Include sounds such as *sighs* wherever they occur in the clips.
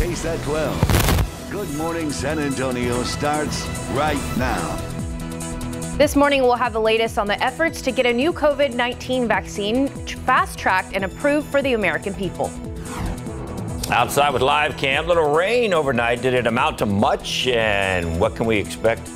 KSAT 12. Good morning, San Antonio starts right now. This morning, we'll have the latest on the efforts to get a new COVID 19 vaccine fast tracked and approved for the American people. Outside with live cam, little rain overnight. Did it amount to much? And what can we expect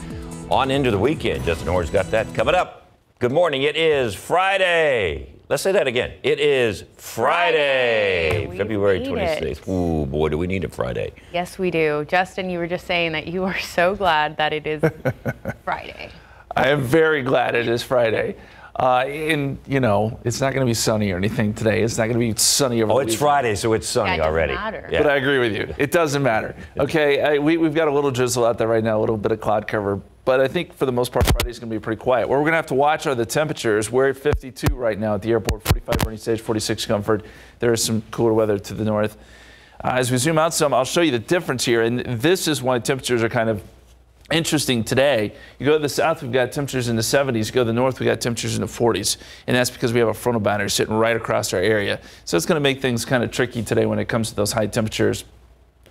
on into the weekend? Justin Horne's got that coming up. Good morning. It is Friday. Let's say that again. It is Friday, Friday. February 26th. Ooh, boy, do we need a Friday. Yes, we do. Justin, you were just saying that you are so glad that it is *laughs* Friday. I am very glad it is Friday. Uh, and, you know, it's not going to be sunny or anything today. It's not going to be sunny over Oh, it's weekend. Friday, so it's sunny Yeah, it doesn't already. matter. Yeah. But I agree with you. It doesn't matter. Okay, I, we, we've got a little drizzle out there right now, a little bit of cloud cover. But I think for the most part, Friday's going to be pretty quiet. What we're going to have to watch are the temperatures. We're at 52 right now at the airport, 45 Boerne Stage, 46 Comfort. There is some cooler weather to the north. Uh, as we zoom out some, I'll show you the difference here. And this is why temperatures are kind of interesting today. You go to the south, we've got temperatures in the 70s. You go to the north, we've got temperatures in the 40s. And that's because we have a frontal boundary sitting right across our area. So it's going to make things kind of tricky today when it comes to those high temperatures.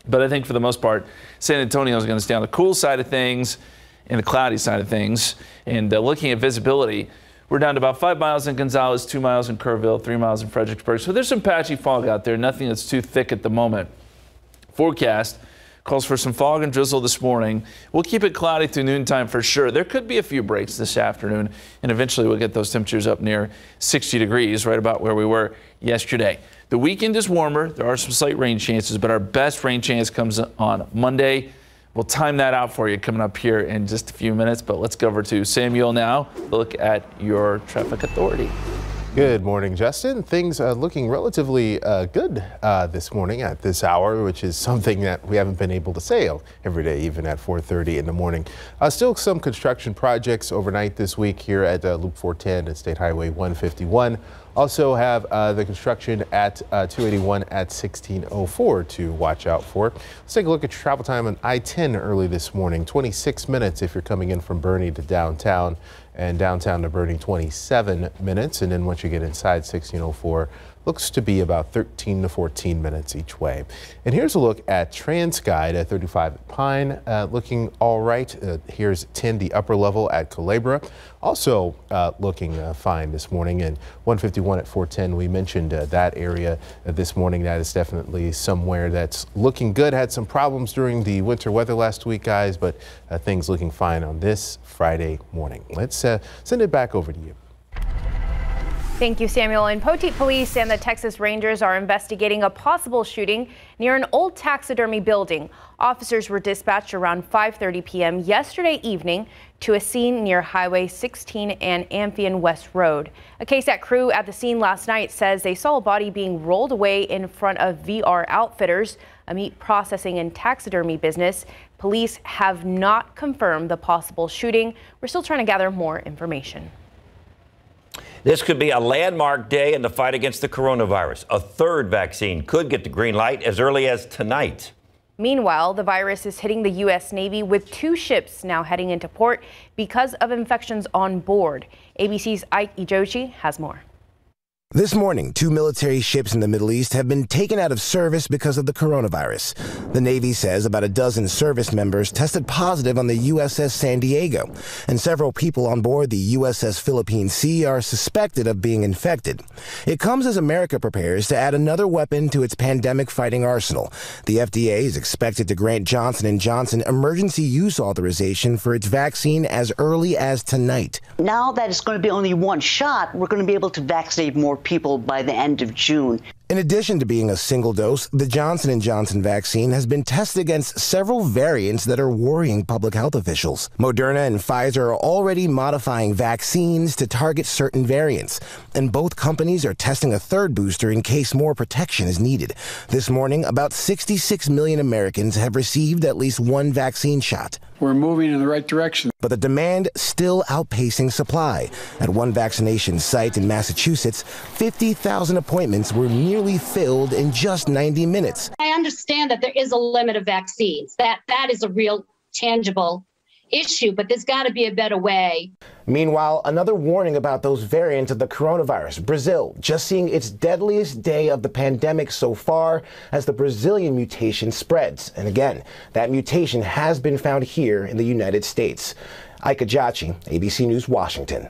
But I think for the most part, San Antonio is going to stay on the cool side of things and the cloudy side of things. And uh, looking at visibility, we're down to about five miles in Gonzales, two miles in Kerrville, three miles in Fredericksburg. So there's some patchy fog out there, nothing that's too thick at the moment. Forecast calls for some fog and drizzle this morning. We'll keep it cloudy through noontime for sure. There could be a few breaks this afternoon, and eventually we'll get those temperatures up near 60 degrees, right about where we were yesterday. The weekend is warmer. There are some slight rain chances, but our best rain chance comes on Monday. We'll time that out for you coming up here in just a few minutes, but let's go over to Samuel now. Look at your traffic authority. Good morning, Justin. Things uh, looking relatively uh, good uh, this morning at this hour, which is something that we haven't been able to say every day, even at 4:30 in the morning. Uh, still some construction projects overnight this week here at uh, Loop 410 and State Highway 151. Also have uh, the construction at uh, 281 at 1604 to watch out for. Let's take a look at travel time on I-10 early this morning. 26 minutes if you're coming in from Boerne to downtown and downtown to Boerne 27 minutes. And then once you get inside 1604, looks to be about 13 to 14 minutes each way. And here's a look at Transguide at 35 at Pine, uh, looking all right. Uh, here's 10, the upper level at Calabria, also uh, looking uh, fine this morning. And 151 at 410, we mentioned uh, that area uh, this morning. That is definitely somewhere that's looking good. Had some problems during the winter weather last week, guys, but things looking fine on this Friday morning. Let's send it back over to you. Thank you, Samuel. And Poteet Police and the Texas Rangers are investigating a possible shooting near an old taxidermy building. Officers were dispatched around 5:30 p.m. yesterday evening to a scene near Highway 16 and Amphion West Road. A KSAT crew at the scene last night says they saw a body being rolled away in front of VR Outfitters, a meat processing and taxidermy business. Police have not confirmed the possible shooting. We're still trying to gather more information. This could be a landmark day in the fight against the coronavirus. A third vaccine could get the green light as early as tonight. Meanwhile, the virus is hitting the U.S. Navy with two ships now heading into port because of infections on board. ABC's Ike Ejiochi has more. This morning, two military ships in the Middle East have been taken out of service because of the coronavirus. The Navy says about a dozen service members tested positive on the USS San Diego, and several people on board the USS Philippine Sea are suspected of being infected. It comes as America prepares to add another weapon to its pandemic fighting arsenal. The FDA is expected to grant Johnson & Johnson emergency use authorization for its vaccine as early as tonight. Now that it's going to be only one shot, we're going to be able to vaccinate more people by the end of June. In addition to being a single dose, the Johnson & Johnson vaccine has been tested against several variants that are worrying public health officials. Moderna and Pfizer are already modifying vaccines to target certain variants, and both companies are testing a third booster in case more protection is needed. This morning, about 66 million Americans have received at least one vaccine shot. We're moving in the right direction. But the demand still outpacing supply. At one vaccination site in Massachusetts, 50,000 appointments were nearly filled in just 90 minutes. I understand that there is a limit of vaccines. That that is a real tangible issue, but there's got to be a better way. Meanwhile, another warning about those variants of the coronavirus. Brazil just seeing its deadliest day of the pandemic so far as the Brazilian mutation spreads. And again, that mutation has been found here in the United States. Ike Ejiochi, ABC News, Washington.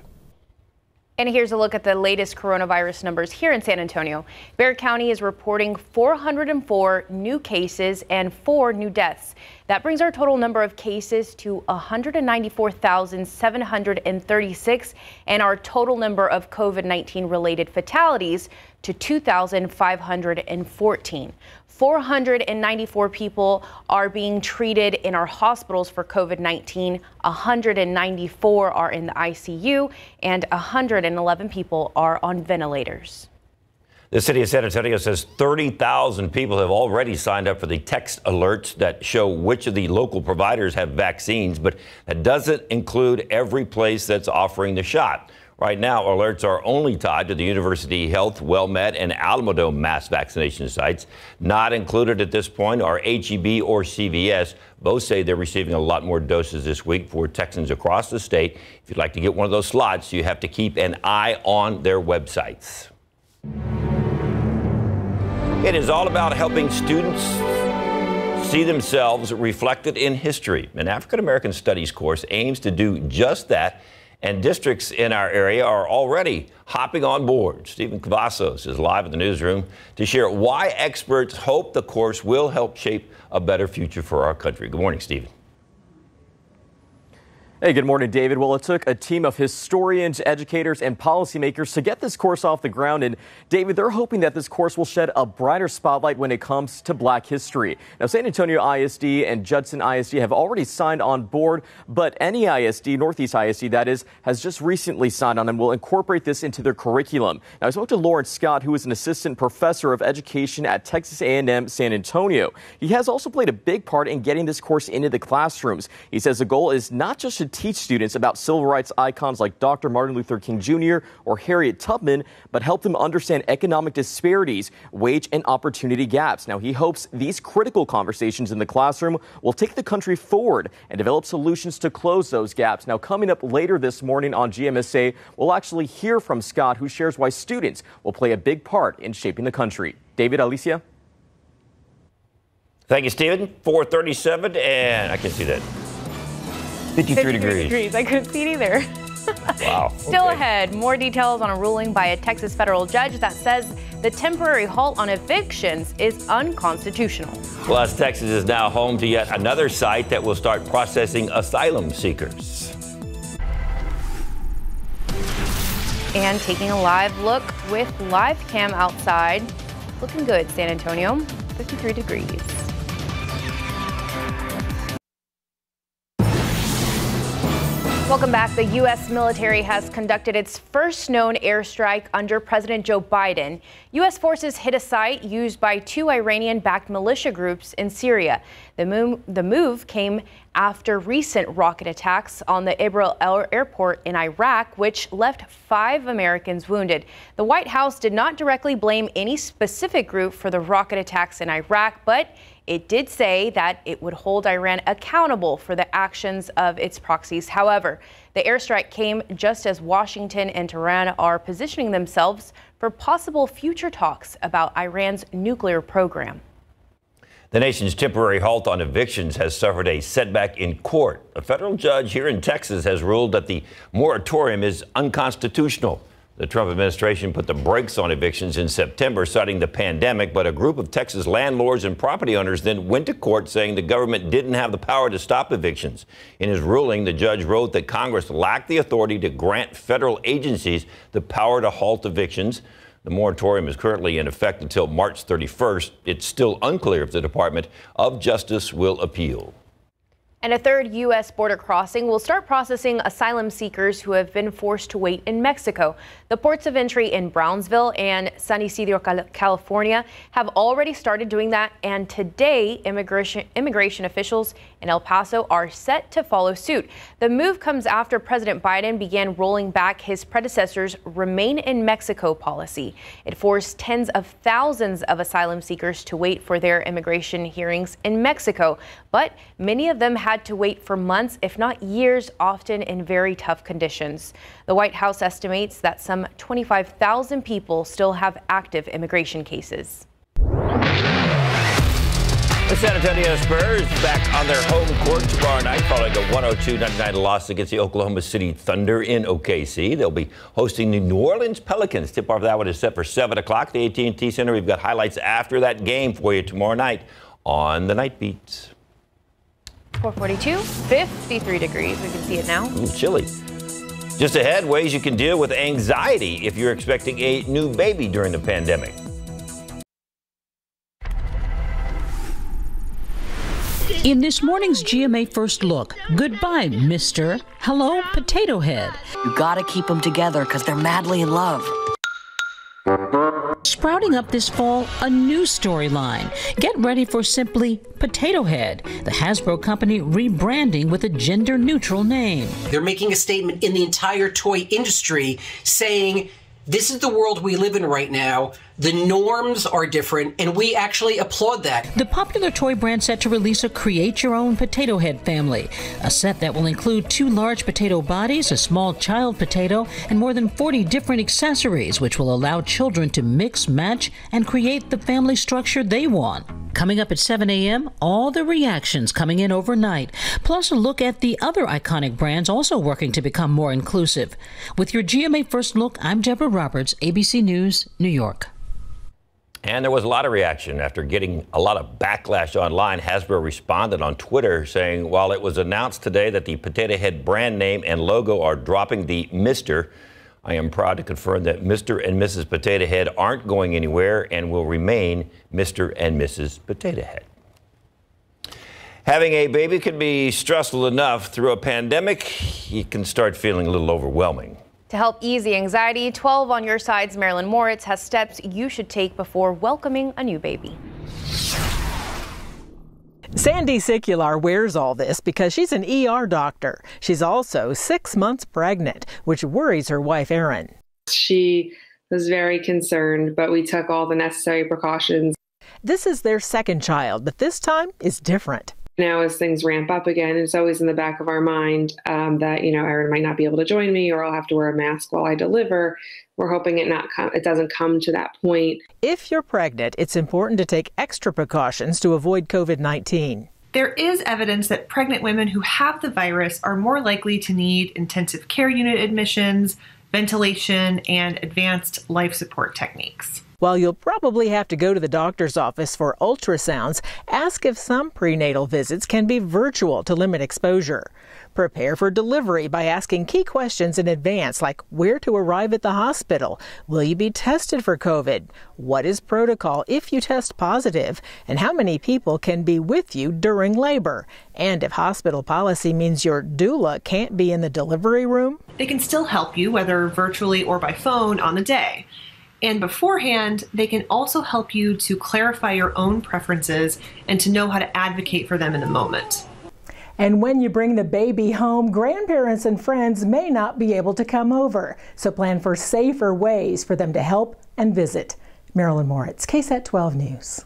And here's a look at the latest coronavirus numbers here in San Antonio. Bexar County is reporting 404 new cases and four new deaths. That brings our total number of cases to 194,736 and our total number of COVID 19 related fatalities to 2,514. 494 people are being treated in our hospitals for COVID 19. 194 are in the ICU, and 111 people are on ventilators. The city of San Antonio says 30,000 people have already signed up for the text alerts that show which of the local providers have vaccines, but that doesn't include every place that's offering the shot. Right now, alerts are only tied to the University Health, WellMed, and Alamodome mass vaccination sites. Not included at this point are HEB or CVS. Both say they're receiving a lot more doses this week for Texans across the state. If you'd like to get one of those slots, you have to keep an eye on their websites. It is all about helping students see themselves reflected in history. An African American Studies course aims to do just that and districts in our area are already hopping on board. Stephen Cavazos is live in the newsroom to share why experts hope the course will help shape a better future for our country. Good morning, Stephen. Hey, good morning, David. Well, it took a team of historians, educators, and policymakers to get this course off the ground. And David, they're hoping that this course will shed a brighter spotlight when it comes to black history. Now, San Antonio ISD and Judson ISD have already signed on board, but NEISD, Northeast ISD, that is, has just recently signed on and will incorporate this into their curriculum. Now, I spoke to Lawrence Scott, who is an assistant professor of education at Texas A&M San Antonio. He has also played a big part in getting this course into the classrooms. He says the goal is not just to teach students about civil rights icons like Dr. Martin Luther King Jr. or Harriet Tubman, but help them understand economic disparities, wage and opportunity gaps. Now, he hopes these critical conversations in the classroom will take the country forward and develop solutions to close those gaps. Now, coming up later this morning on GMSA, we'll actually hear from Scott, who shares why students will play a big part in shaping the country. David, Alicia? Thank you, Stephen. 437, and I can see that. 53, 53 degrees. degrees. I couldn't see it either. *laughs* wow. Still okay. ahead, more details on a ruling by a Texas federal judge that says the temporary halt on evictions is unconstitutional. Plus, Texas is now home to yet another site that will start processing asylum seekers. And taking a live look with live cam outside. Looking good, San Antonio. 53 degrees. Welcome back. The U.S. military has conducted its first known airstrike under President Joe Biden. U.S. forces hit a site used by two Iranian backed militia groups in Syria. The move, the move came after recent rocket attacks on the Erbil airport in Iraq, which left five Americans wounded. The White House did not directly blame any specific group for the rocket attacks in Iraq, but it did say that it would hold Iran accountable for the actions of its proxies. However, the airstrike came just as Washington and Tehran are positioning themselves for possible future talks about Iran's nuclear program. The nation's temporary halt on evictions has suffered a setback in court. A federal judge here in Texas has ruled that the moratorium is unconstitutional. The Trump administration put the brakes on evictions in September, citing the pandemic, but a group of Texas landlords and property owners then went to court saying the government didn't have the power to stop evictions. In his ruling, the judge wrote that Congress lacked the authority to grant federal agencies the power to halt evictions. The moratorium is currently in effect until March 31st. It's still unclear if the Department of Justice will appeal. And a third U.S. border crossing will start processing asylum seekers who have been forced to wait in Mexico. The ports of entry in Brownsville and San Ysidro, California have already started doing that. And today, immigration, immigration officials in El Paso are set to follow suit. The move comes after President Biden began rolling back his predecessor's Remain in Mexico policy. It forced tens of thousands of asylum seekers to wait for their immigration hearings in Mexico, but many of them had had to wait for months, if not years, often in very tough conditions. The White House estimates that some 25,000 people still have active immigration cases. The San Antonio Spurs back on their home court tomorrow night following a 102-99 loss against the Oklahoma City Thunder in OKC. They'll be hosting the New Orleans Pelicans. Tip-off that one is set for 7 o'clock. The AT&T Center. We've got highlights after that game for you tomorrow night on the Night Beat. 442, 53 degrees. We can see it now. Ooh, chilly. Just ahead, ways you can deal with anxiety if you're expecting a new baby during the pandemic. In this morning's GMA First Look, goodbye, Mr. Hello, Potato Head. You gotta keep them together because they're madly in love. Sprouting up this fall, a new storyline. Get ready for simply Potato Head, the Hasbro company rebranding with a gender neutral name. They're making a statement in the entire toy industry saying this is the world we live in right now. The norms are different, and we actually applaud that. The popular toy brand set to release a Create Your Own Potato Head family, a set that will include two large potato bodies, a small child potato, and more than 40 different accessories, which will allow children to mix, match, and create the family structure they want. Coming up at 7 a.m., all the reactions coming in overnight, plus a look at the other iconic brands also working to become more inclusive. With your GMA First Look, I'm Deborah Roberts, ABC News, New York. And there was a lot of reaction after getting a lot of backlash online. Hasbro responded on Twitter saying, while it was announced today that the Potato Head brand name and logo are dropping the Mr., I am proud to confirm that Mr. and Mrs. Potato Head aren't going anywhere and will remain Mr. and Mrs. Potato Head. Having a baby can be stressful enough. Through a pandemic, it can start feeling a little overwhelming. To help ease the anxiety, 12 on your side's Marilyn Moritz has steps you should take before welcoming a new baby. Sandy Secular wears all this because she's an ER doctor. She's also six months pregnant, which worries her wife, Erin. She was very concerned, but we took all the necessary precautions. This is their second child, but this time is different now as things ramp up again it's always in the back of our mind um, that you know erin might not be able to join me or i'll have to wear a mask while i deliver. We're hoping it not com- it doesn't come to that point. If you're pregnant it's important to take extra precautions to avoid covid-19 there is evidence that pregnant women who have the virus are more likely to need intensive care unit admissions ventilation and advanced life support techniques while you'll probably have to go to the doctor's office for ultrasounds, ask if some prenatal visits can be virtual to limit exposure. Prepare for delivery by asking key questions in advance, like where to arrive at the hospital, will you be tested for COVID, what is protocol if you test positive, and how many people can be with you during labor, and if hospital policy means your doula can't be in the delivery room. They can still help you, whether virtually or by phone, on the day. And beforehand, they can also help you to clarify your own preferences and to know how to advocate for them in the moment. And when you bring the baby home, grandparents and friends may not be able to come over. So plan for safer ways for them to help and visit. Marilyn Moritz, KSAT 12 News.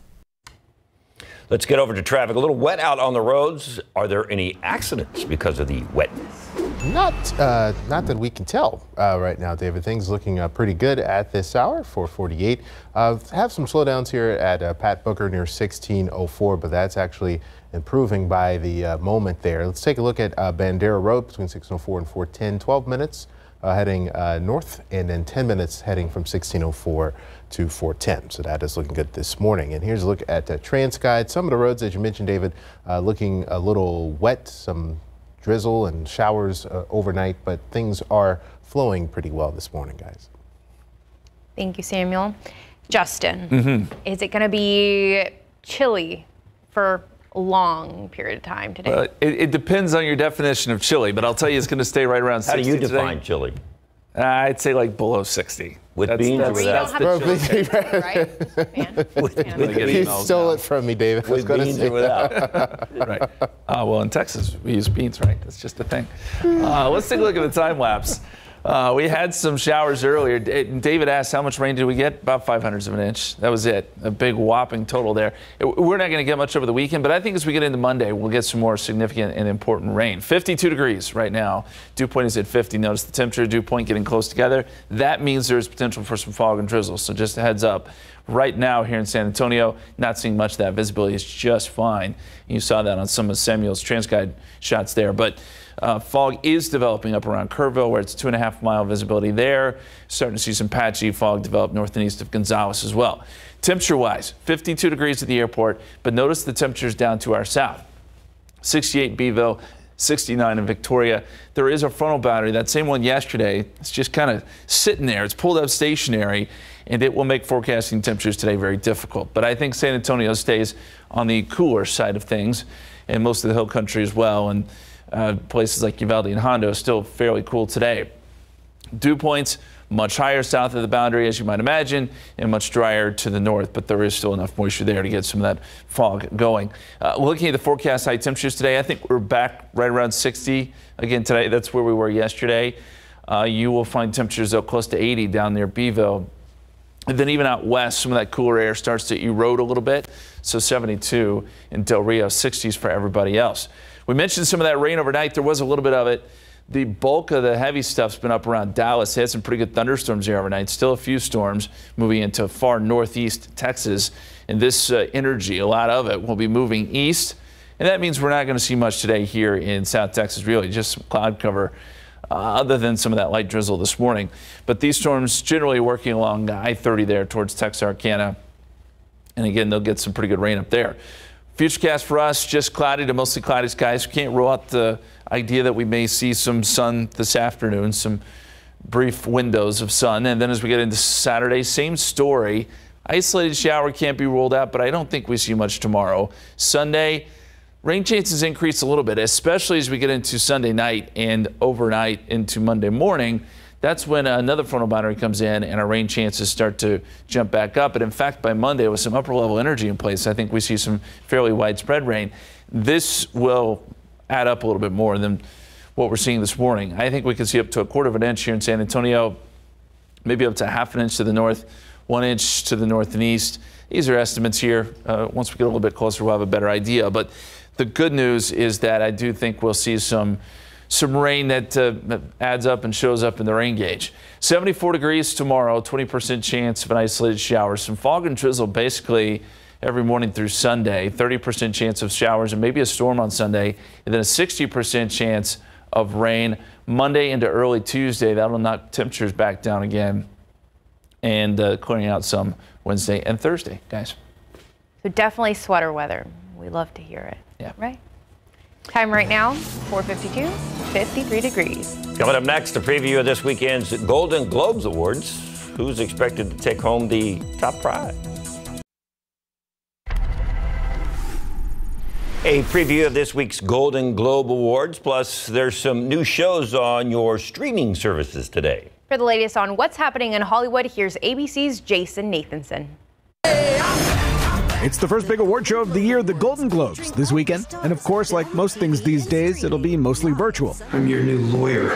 Let's get over to traffic. A little wet out on the roads. Are there any accidents because of the wetness? Not, uh, not that we can tell uh, right now, David. Things looking uh, pretty good at this hour, 448. Uh, have some slowdowns here at uh, Pat Booker near 1604, but that's actually improving by the uh, moment there. Let's take a look at Bandera Road between 1604 and 410. 12 minutes heading north, and then 10 minutes heading from 1604 to 410. So that is looking good this morning. And here's a look at uh, TransGuide. Some of the roads, as you mentioned, David, looking a little wet. Some drizzle and showers uh, overnight, but things are flowing pretty well this morning, guys. Thank you, Samuel. Justin, mm-hmm. is it going to be chilly for a long period of time today? Uh, it, it, depends on your definition of chilly, but I'll tell you it's going to stay right around 60 How do you today. define chilly? Uh, I'd say like below 60. With that's, beans that's, or without? That's the right? *laughs* with, with you stole now. it from me, David. With beans or without. *laughs* right. Uh, well, in Texas, we use beans, right? That's just a thing. Uh, let's take a look at the time lapse. Uh, we had some showers earlier. David asked, how much rain did we get? About five hundredths of an inch. That was it. A big whopping total there. We're not going to get much over the weekend, but I think as we get into Monday, we'll get some more significant and important rain. 52 degrees right now. Dew point is at 50. Notice the temperature, dew point getting close together. That means there's potential for some fog and drizzle. So just a heads up. Right now here in San Antonio, not seeing much of that. Visibility is just fine. You saw that on some of Samuel's TransGuide shots there. But uh, fog is developing up around Kerrville, where it's two and a half mile visibility there. Starting to see some patchy fog develop north and east of Gonzales as well. Temperature wise, 52 degrees at the airport, but notice the temperatures down to our south. 68 Beeville, 69 in Victoria. There is a frontal boundary, that same one yesterday. It's just kind of sitting there. It's pulled up stationary, and it will make forecasting temperatures today very difficult. But I think San Antonio stays on the cooler side of things, and most of the hill country as well. And uh, places like Uvalde and Hondo still fairly cool today. Dew points much higher south of the boundary, as you might imagine, and much drier to the north, but there is still enough moisture there to get some of that fog going. Uh, looking at the forecast high temperatures today, I think we're back right around 60 again today. That's where we were yesterday. Uh, you will find temperatures up close to 80 down near Beeville. And then even out west, some of that cooler air starts to erode a little bit. So 72 in Del Rio, 60s for everybody else. We mentioned some of that rain overnight. There was a little bit of it. The bulk of the heavy stuff's been up around Dallas. They had some pretty good thunderstorms here overnight. Still a few storms moving into far northeast Texas. And this uh, energy, a lot of it, will be moving east. And that means we're not going to see much today here in South Texas, really, just some cloud cover. Uh, other than some of that light drizzle this morning. But these storms generally working along I 30 there towards Texarkana. And again, they'll get some pretty good rain up there. Futurecast for us, just cloudy to mostly cloudy skies. We can't rule out the idea that we may see some sun this afternoon, some brief windows of sun. And then as we get into Saturday, same story. Isolated shower can't be ruled out, but I don't think we see much tomorrow. Sunday, rain chances increase a little bit, especially as we get into Sunday night and overnight into Monday morning that's when another frontal boundary comes in and our rain chances start to jump back up. And in fact, by Monday, with some upper level energy in place, I think we see some fairly widespread rain. This will add up a little bit more than what we're seeing this morning. I think we could see up to a quarter of an inch here in San Antonio, maybe up to half an inch to the north, one inch to the north and east. These are estimates here. Uh, once we get a little bit closer, we'll have a better idea. But the good news is that I do think we'll see some some rain that uh, adds up and shows up in the rain gauge. 74 degrees tomorrow, 20% chance of an isolated shower. Some fog and drizzle basically every morning through Sunday. 30% chance of showers and maybe a storm on Sunday. And then a 60% chance of rain Monday into early Tuesday. That'll knock temperatures back down again and uh, clearing out some Wednesday and Thursday, guys. So definitely sweater weather. We love to hear it. Yeah. Right? Time right now, 452, 53 degrees. Coming up next, a preview of this weekend's Golden Globes Awards. Who's expected to take home the top prize? A preview of this week's Golden Globe Awards, plus there's some new shows on your streaming services today. For the latest on what's happening in Hollywood, here's ABC's Jason Nathanson. It's the first big award show of the year, the Golden Globes, this weekend. And of course, like most things these days, it'll be mostly virtual. I'm your new lawyer.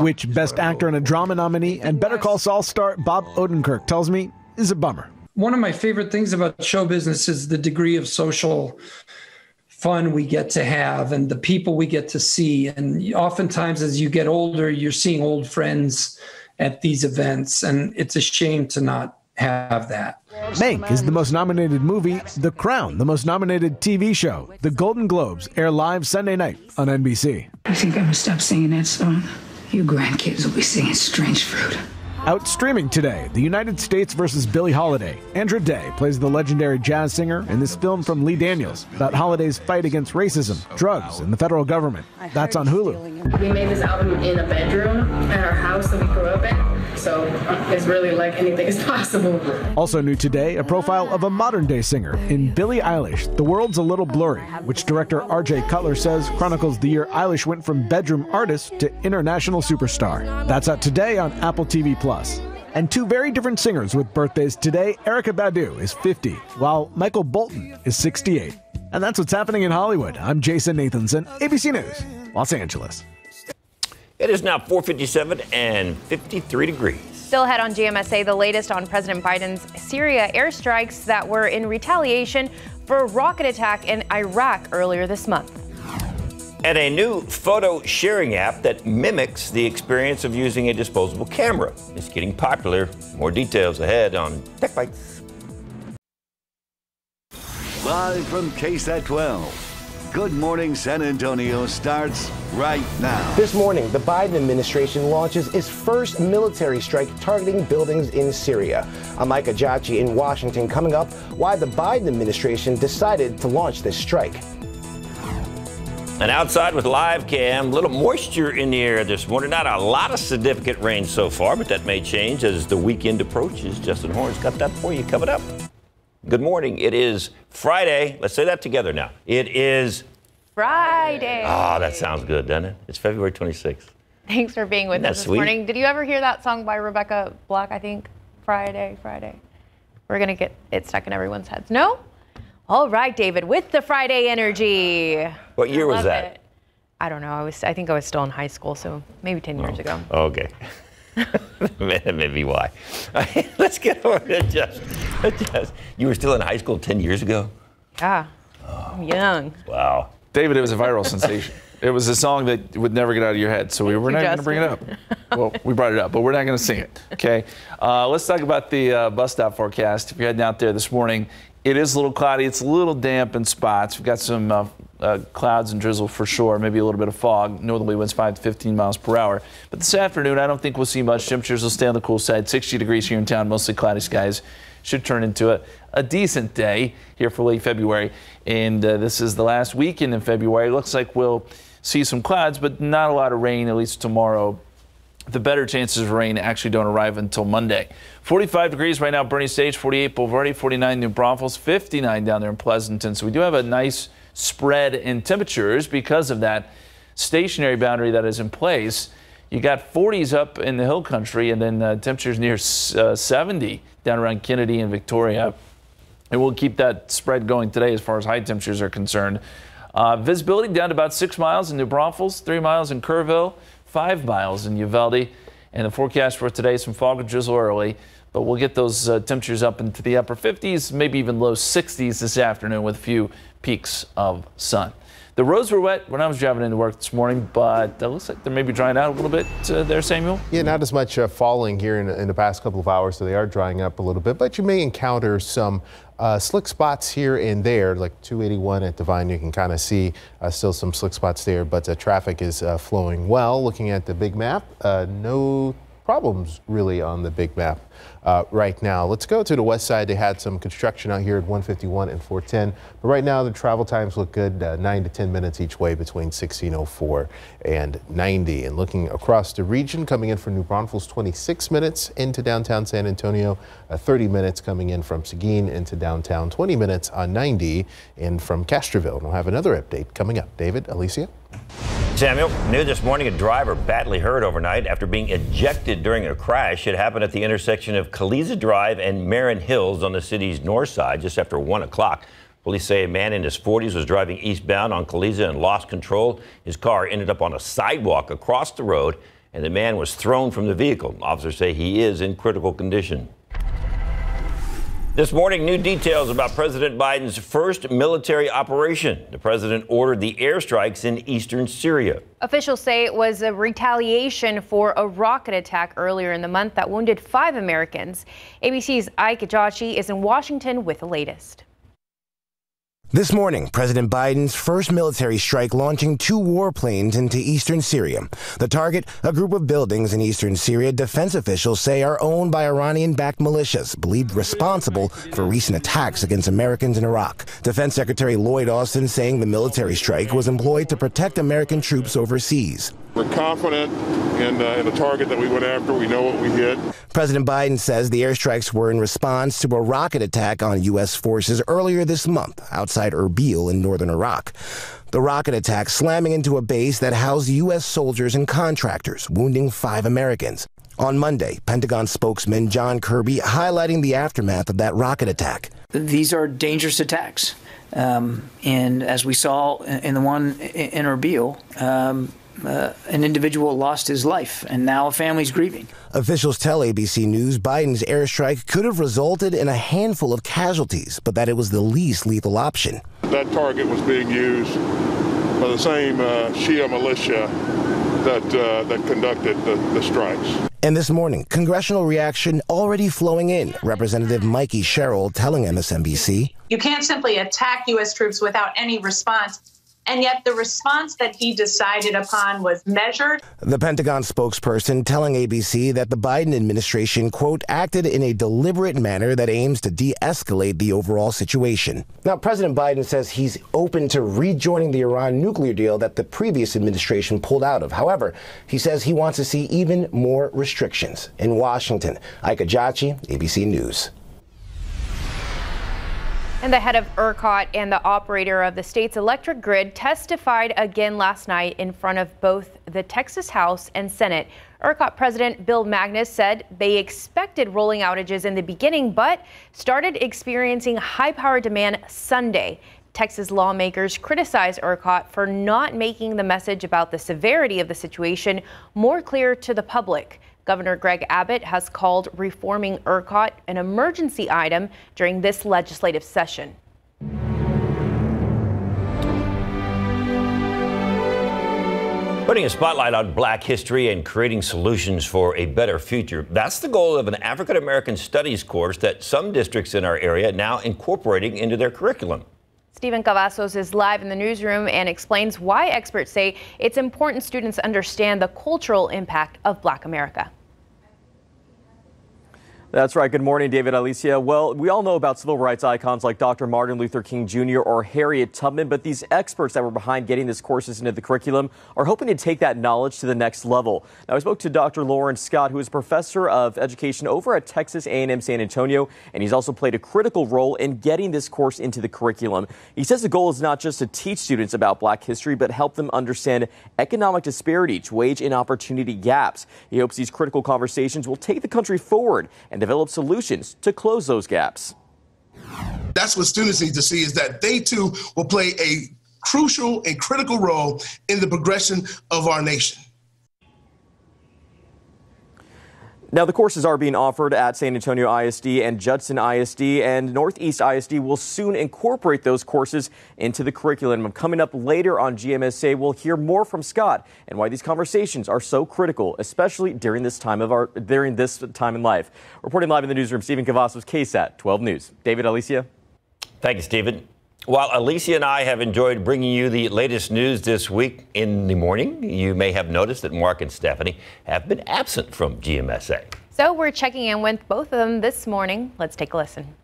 Which Best Actor in a Drama nominee and Better Call Saul star Bob Odenkirk tells me is a bummer. One of my favorite things about show business is the degree of social fun we get to have and the people we get to see. And oftentimes, as you get older, you're seeing old friends at these events. And it's a shame to not have that. Mank is the most nominated movie. The Crown, the most nominated TV show. The Golden Globes air live Sunday night on NBC. I think I'm gonna stop singing that song. You grandkids will be singing Strange Fruit. Out streaming today, The United States versus Billie Holiday. Andra Day plays the legendary jazz singer in this film from Lee Daniels about Holiday's fight against racism, drugs, and the federal government. That's on Hulu. We made this album in a bedroom at our house that we grew up in, so it's really like anything is *laughs* possible. Also new today, a profile of a modern day singer in Billie Eilish, The World's a Little Blurry, which director RJ Cutler says chronicles the year Eilish went from bedroom artist to international superstar. That's out today on Apple TV Plus. And two very different singers with birthdays today. Erykah Badu is 50, while Michael Bolton is 68. And that's what's happening in Hollywood. I'm Jason Nathanson, ABC News, Los Angeles. It is now 457 and 53 degrees. Still ahead on GMSA, the latest on President Biden's Syria airstrikes that were in retaliation for a rocket attack in Iraq earlier this month. And a new photo sharing app that mimics the experience of using a disposable camera is getting popular. More details ahead on Tech Bites. Live from KSAT 12. Good Morning San Antonio starts right now. This morning, the Biden administration launches its first military strike targeting buildings in Syria. I'm Ike Ejiochi in Washington, coming up why the Biden administration decided to launch this strike. And outside with live cam, a little moisture in the air this morning. Not a lot of significant rain so far, but that may change as the weekend approaches. Justin Horne's got that for you coming up. Good morning. It is Friday. Let's say that together now. It is Friday. Ah, that sounds good, doesn't it? It's February 26th. Thanks for being with us this sweet? morning. Did you ever hear that song by Rebecca Black? I think Friday, Friday. We're gonna get it stuck in everyone's heads. No? All right, David, with the Friday energy. What year was that? it. I don't know. I was. I think I was still in high school, so maybe 10 years ago. Okay. *laughs* Maybe why. *laughs* Let's get over to just, just. You were still in high school 10 years ago? Yeah. I'm young. Wow. David, it was a viral sensation. It was a song that would never get out of your head, so we were you, not going to bring it up. well, we brought it up, but we're not going to sing it. Okay. Uh, let's talk about the uh, bus stop forecast. If you're heading out there this morning, it is a little cloudy. It's a little damp in spots. We've got some uh, uh, clouds and drizzle for sure. Maybe a little bit of fog. Northerly winds 5 to 15 miles per hour. But this afternoon, I don't think we'll see much. Temperatures will stay on the cool side. 60 degrees here in town. Mostly cloudy skies. Should turn into a, a decent day here for late February. And uh, this is the last weekend in February. Looks like we'll see some clouds, but not a lot of rain, at least tomorrow. The better chances of rain actually don't arrive until Monday. 45 degrees right now, Boerne Stage, 48 Bulverde, 49 New Braunfels, 59 down there in Pleasanton. So we do have a nice spread in temperatures because of that stationary boundary that is in place. You got 40s up in the hill country and then uh, temperatures near uh, 70 down around Kenedy and Victoria. And we'll keep that spread going today as far as high temperatures are concerned. Uh, visibility down to about six miles in New Braunfels, three miles in Kerrville, five miles in Uvalde. And the forecast for today, is some fog and drizzle early, but we'll get those uh, temperatures up into the upper 50s, maybe even low 60s this afternoon with a few peaks of sun. The roads were wet when I was driving into work this morning, but it looks like they're maybe drying out a little bit uh, there, Samuel. Yeah, not as much uh, falling here in, in the past couple of hours, so they are drying up a little bit, but you may encounter some uh, slick spots here and there, like 281 at Divine. You can kind of see uh, still some slick spots there, but uh, traffic is uh, flowing well. Looking at the big map, uh, no problems really on the big map uh, right now. Let's go to the west side. They had some construction out here at 151 and 410, but right now the travel times look good, uh, 9 to 10 minutes each way between 1604 and 90. And looking across the region, coming in from New Braunfels, 26 minutes into downtown San Antonio, uh, 30 minutes coming in from Seguin into downtown, 20 minutes on 90, and from Castroville. And we'll have another update coming up. David, Alicia? Samuel, new this morning, a driver badly hurt overnight after being ejected during a crash. It happened at the intersection of Kaliza Drive and Marin Hills on the city's north side just after 1 o'clock. Police say a man in his 40s was driving eastbound on Kaliza and lost control. His car ended up on a sidewalk across the road, and the man was thrown from the vehicle. Officers say he is in critical condition. This morning, new details about President Biden's first military operation. The president ordered the airstrikes in eastern Syria. Officials say it was a retaliation for a rocket attack earlier in the month that wounded five Americans. ABC's Ike Ejiochi is in Washington with the latest. This morning, President Biden's first military strike launching two warplanes into eastern Syria. The target, a group of buildings in eastern Syria defense officials say are owned by Iranian backed militias believed responsible for recent attacks against Americans in Iraq. Defense Secretary Lloyd Austin saying the military strike was employed to protect American troops overseas. We're confident in, uh, in the target that we went after. We know what we hit. President Biden says the airstrikes were in response to a rocket attack on U.S. forces earlier this month outside Erbil in northern Iraq. The rocket attack slamming into a base that housed U.S. soldiers and contractors, wounding five Americans. On Monday, Pentagon spokesman John Kirby highlighting the aftermath of that rocket attack. These are dangerous attacks. Um, and as we saw in the one in Erbil, um, uh, an individual lost his life, and now a family's grieving. Officials tell ABC News Biden's airstrike could have resulted in a handful of casualties, but that it was the least lethal option. That target was being used by the same uh, Shia militia that, uh, that conducted the, the strikes. And this morning, congressional reaction already flowing in. Representative Mikey Sherrill telling MSNBC. You can't simply attack U.S. troops without any response. And yet, the response that he decided upon was measured. The Pentagon spokesperson telling ABC that the Biden administration, quote, acted in a deliberate manner that aims to de escalate the overall situation. Now, President Biden says he's open to rejoining the Iran nuclear deal that the previous administration pulled out of. However, he says he wants to see even more restrictions. In Washington, Ike Ejiochi, ABC News. And the head of ERCOT and the operator of the state's electric grid testified again last night in front of both the Texas House and Senate. ERCOT President Bill Magness said they expected rolling outages in the beginning, but started experiencing high power demand Sunday. Texas lawmakers criticized ERCOT for not making the message about the severity of the situation more clear to the public. Governor Greg Abbott has called reforming ERCOT an emergency item during this legislative session. Putting a spotlight on black history and creating solutions for a better future. That's the goal of an African American Studies course that some districts in our area now incorporating into their curriculum. Stephen Cavazos is live in the newsroom and explains why experts say it's important students understand the cultural impact of black America. That's right. Good morning, David Alicia. Well, we all know about civil rights icons like Dr. Martin Luther King Jr. or Harriet Tubman, but these experts that were behind getting this courses into the curriculum are hoping to take that knowledge to the next level. Now, I spoke to Dr. Lawrence Scott, who is professor of education over at Texas A&M San Antonio, and he's also played a critical role in getting this course into the curriculum. He says the goal is not just to teach students about black history, but help them understand economic disparities, wage and opportunity gaps. He hopes these critical conversations will take the country forward and develop solutions to close those gaps. That's what students need to see is that they too will play a crucial and critical role in the progression of our nation. Now, the courses are being offered at San Antonio ISD and Judson ISD, and Northeast ISD will soon incorporate those courses into the curriculum. Coming up later on GMSA, we'll hear more from Scott and why these conversations are so critical, especially during this time of our during this time in life. Reporting live in the newsroom, Stephen Cavazos, KSAT 12 News. David Alicia. Thank you, Stephen. While Alicia and I have enjoyed bringing you the latest news this week in the morning, you may have noticed that Mark and Stephanie have been absent from GMSA. So we're checking in with both of them this morning. Let's take a listen.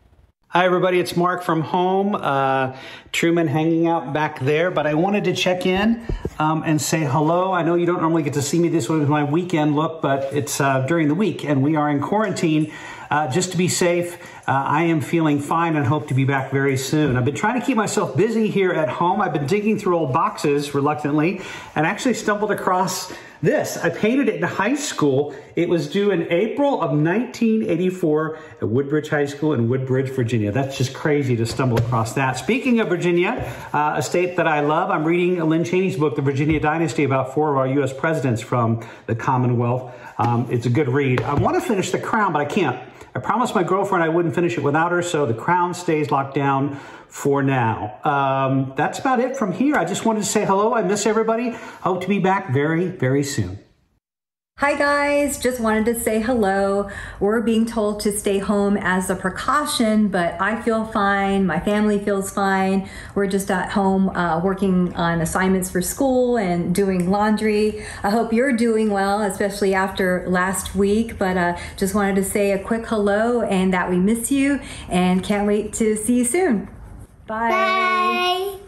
Hi, everybody. It's Mark from home. Uh, Truman hanging out back there, but I wanted to check in um, and say hello. I know you don't normally get to see me this way with my weekend look, but it's uh, during the week and we are in quarantine. Uh, just to be safe, uh, I am feeling fine and hope to be back very soon. I've been trying to keep myself busy here at home. I've been digging through old boxes reluctantly and actually stumbled across this. I painted it in high school. It was due in April of 1984 at Woodbridge High School in Woodbridge, Virginia. That's just crazy to stumble across that. Speaking of Virginia, uh, a state that I love, I'm reading Lynn Cheney's book, The Virginia Dynasty, about four of our U.S. presidents from the Commonwealth. Um, it's a good read. I want to finish The Crown, but I can't. I promised my girlfriend I wouldn't finish it without her, so The Crown stays locked down for now. Um, that's about it from here. I just wanted to say hello. I miss everybody. Hope to be back very, very soon. Hi guys, just wanted to say hello. We're being told to stay home as a precaution, but I feel fine. My family feels fine. We're just at home uh, working on assignments for school and doing laundry. I hope you're doing well, especially after last week. But uh, just wanted to say a quick hello and that we miss you and can't wait to see you soon. Bye. Bye.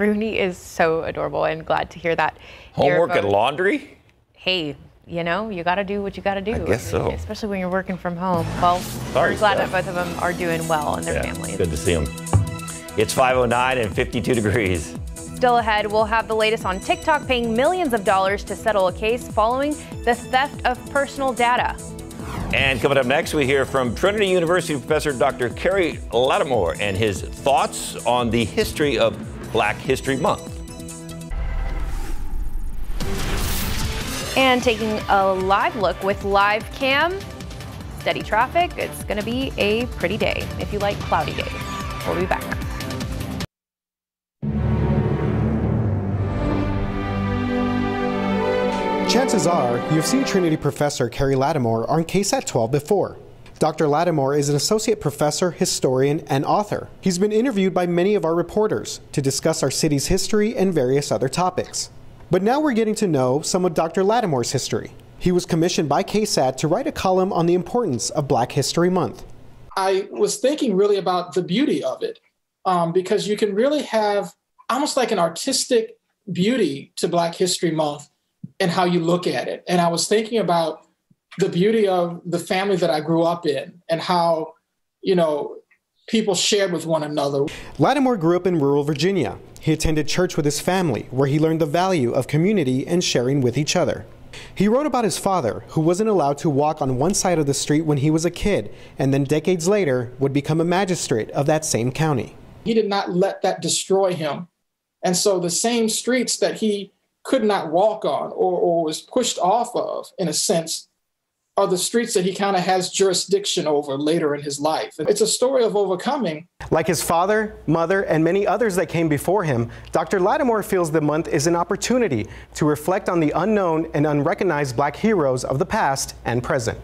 Rooney is so adorable and glad to hear that. Homework and laundry? Hey, you know, you got to do what you got to do. I guess so. Especially when you're working from home. Well, Sorry, we're glad Steph. that both of them are doing well and their Yeah, families. Good to see them. It's 509 and 52 degrees. Still ahead, we'll have the latest on TikTok paying millions of dollars to settle a case following the theft of personal data. And coming up next, we hear from Trinity University professor Dr. Carey Latimore and his thoughts on the history of Black History Month. And taking a live look with live cam, steady traffic. It's going to be a pretty day if you like cloudy days. We'll be back. Chances are you've seen Trinity professor Carey Latimore on KSAT 12 before. Dr. Latimore is an associate professor, historian, and author. He's been interviewed by many of our reporters to discuss our city's history and various other topics. But now we're getting to know some of Dr. Latimore's history. He was commissioned by KSAT to write a column on the importance of Black History Month. I was thinking really about the beauty of it um, because you can really have almost like an artistic beauty to Black History Month and how you look at it. And I was thinking about the beauty of the family that I grew up in and how, you know, people shared with one another. Latimore grew up in rural Virginia. He attended church with his family, where he learned the value of community and sharing with each other. He wrote about his father, who wasn't allowed to walk on one side of the street when he was a kid, and then decades later would become a magistrate of that same county. He did not let that destroy him. And so the same streets that he could not walk on or, or was pushed off of, in a sense, are the streets that he kind of has jurisdiction over later in his life. It's a story of overcoming. Like his father, mother, and many others that came before him, Dr. Latimore feels the month is an opportunity to reflect on the unknown and unrecognized black heroes of the past and present.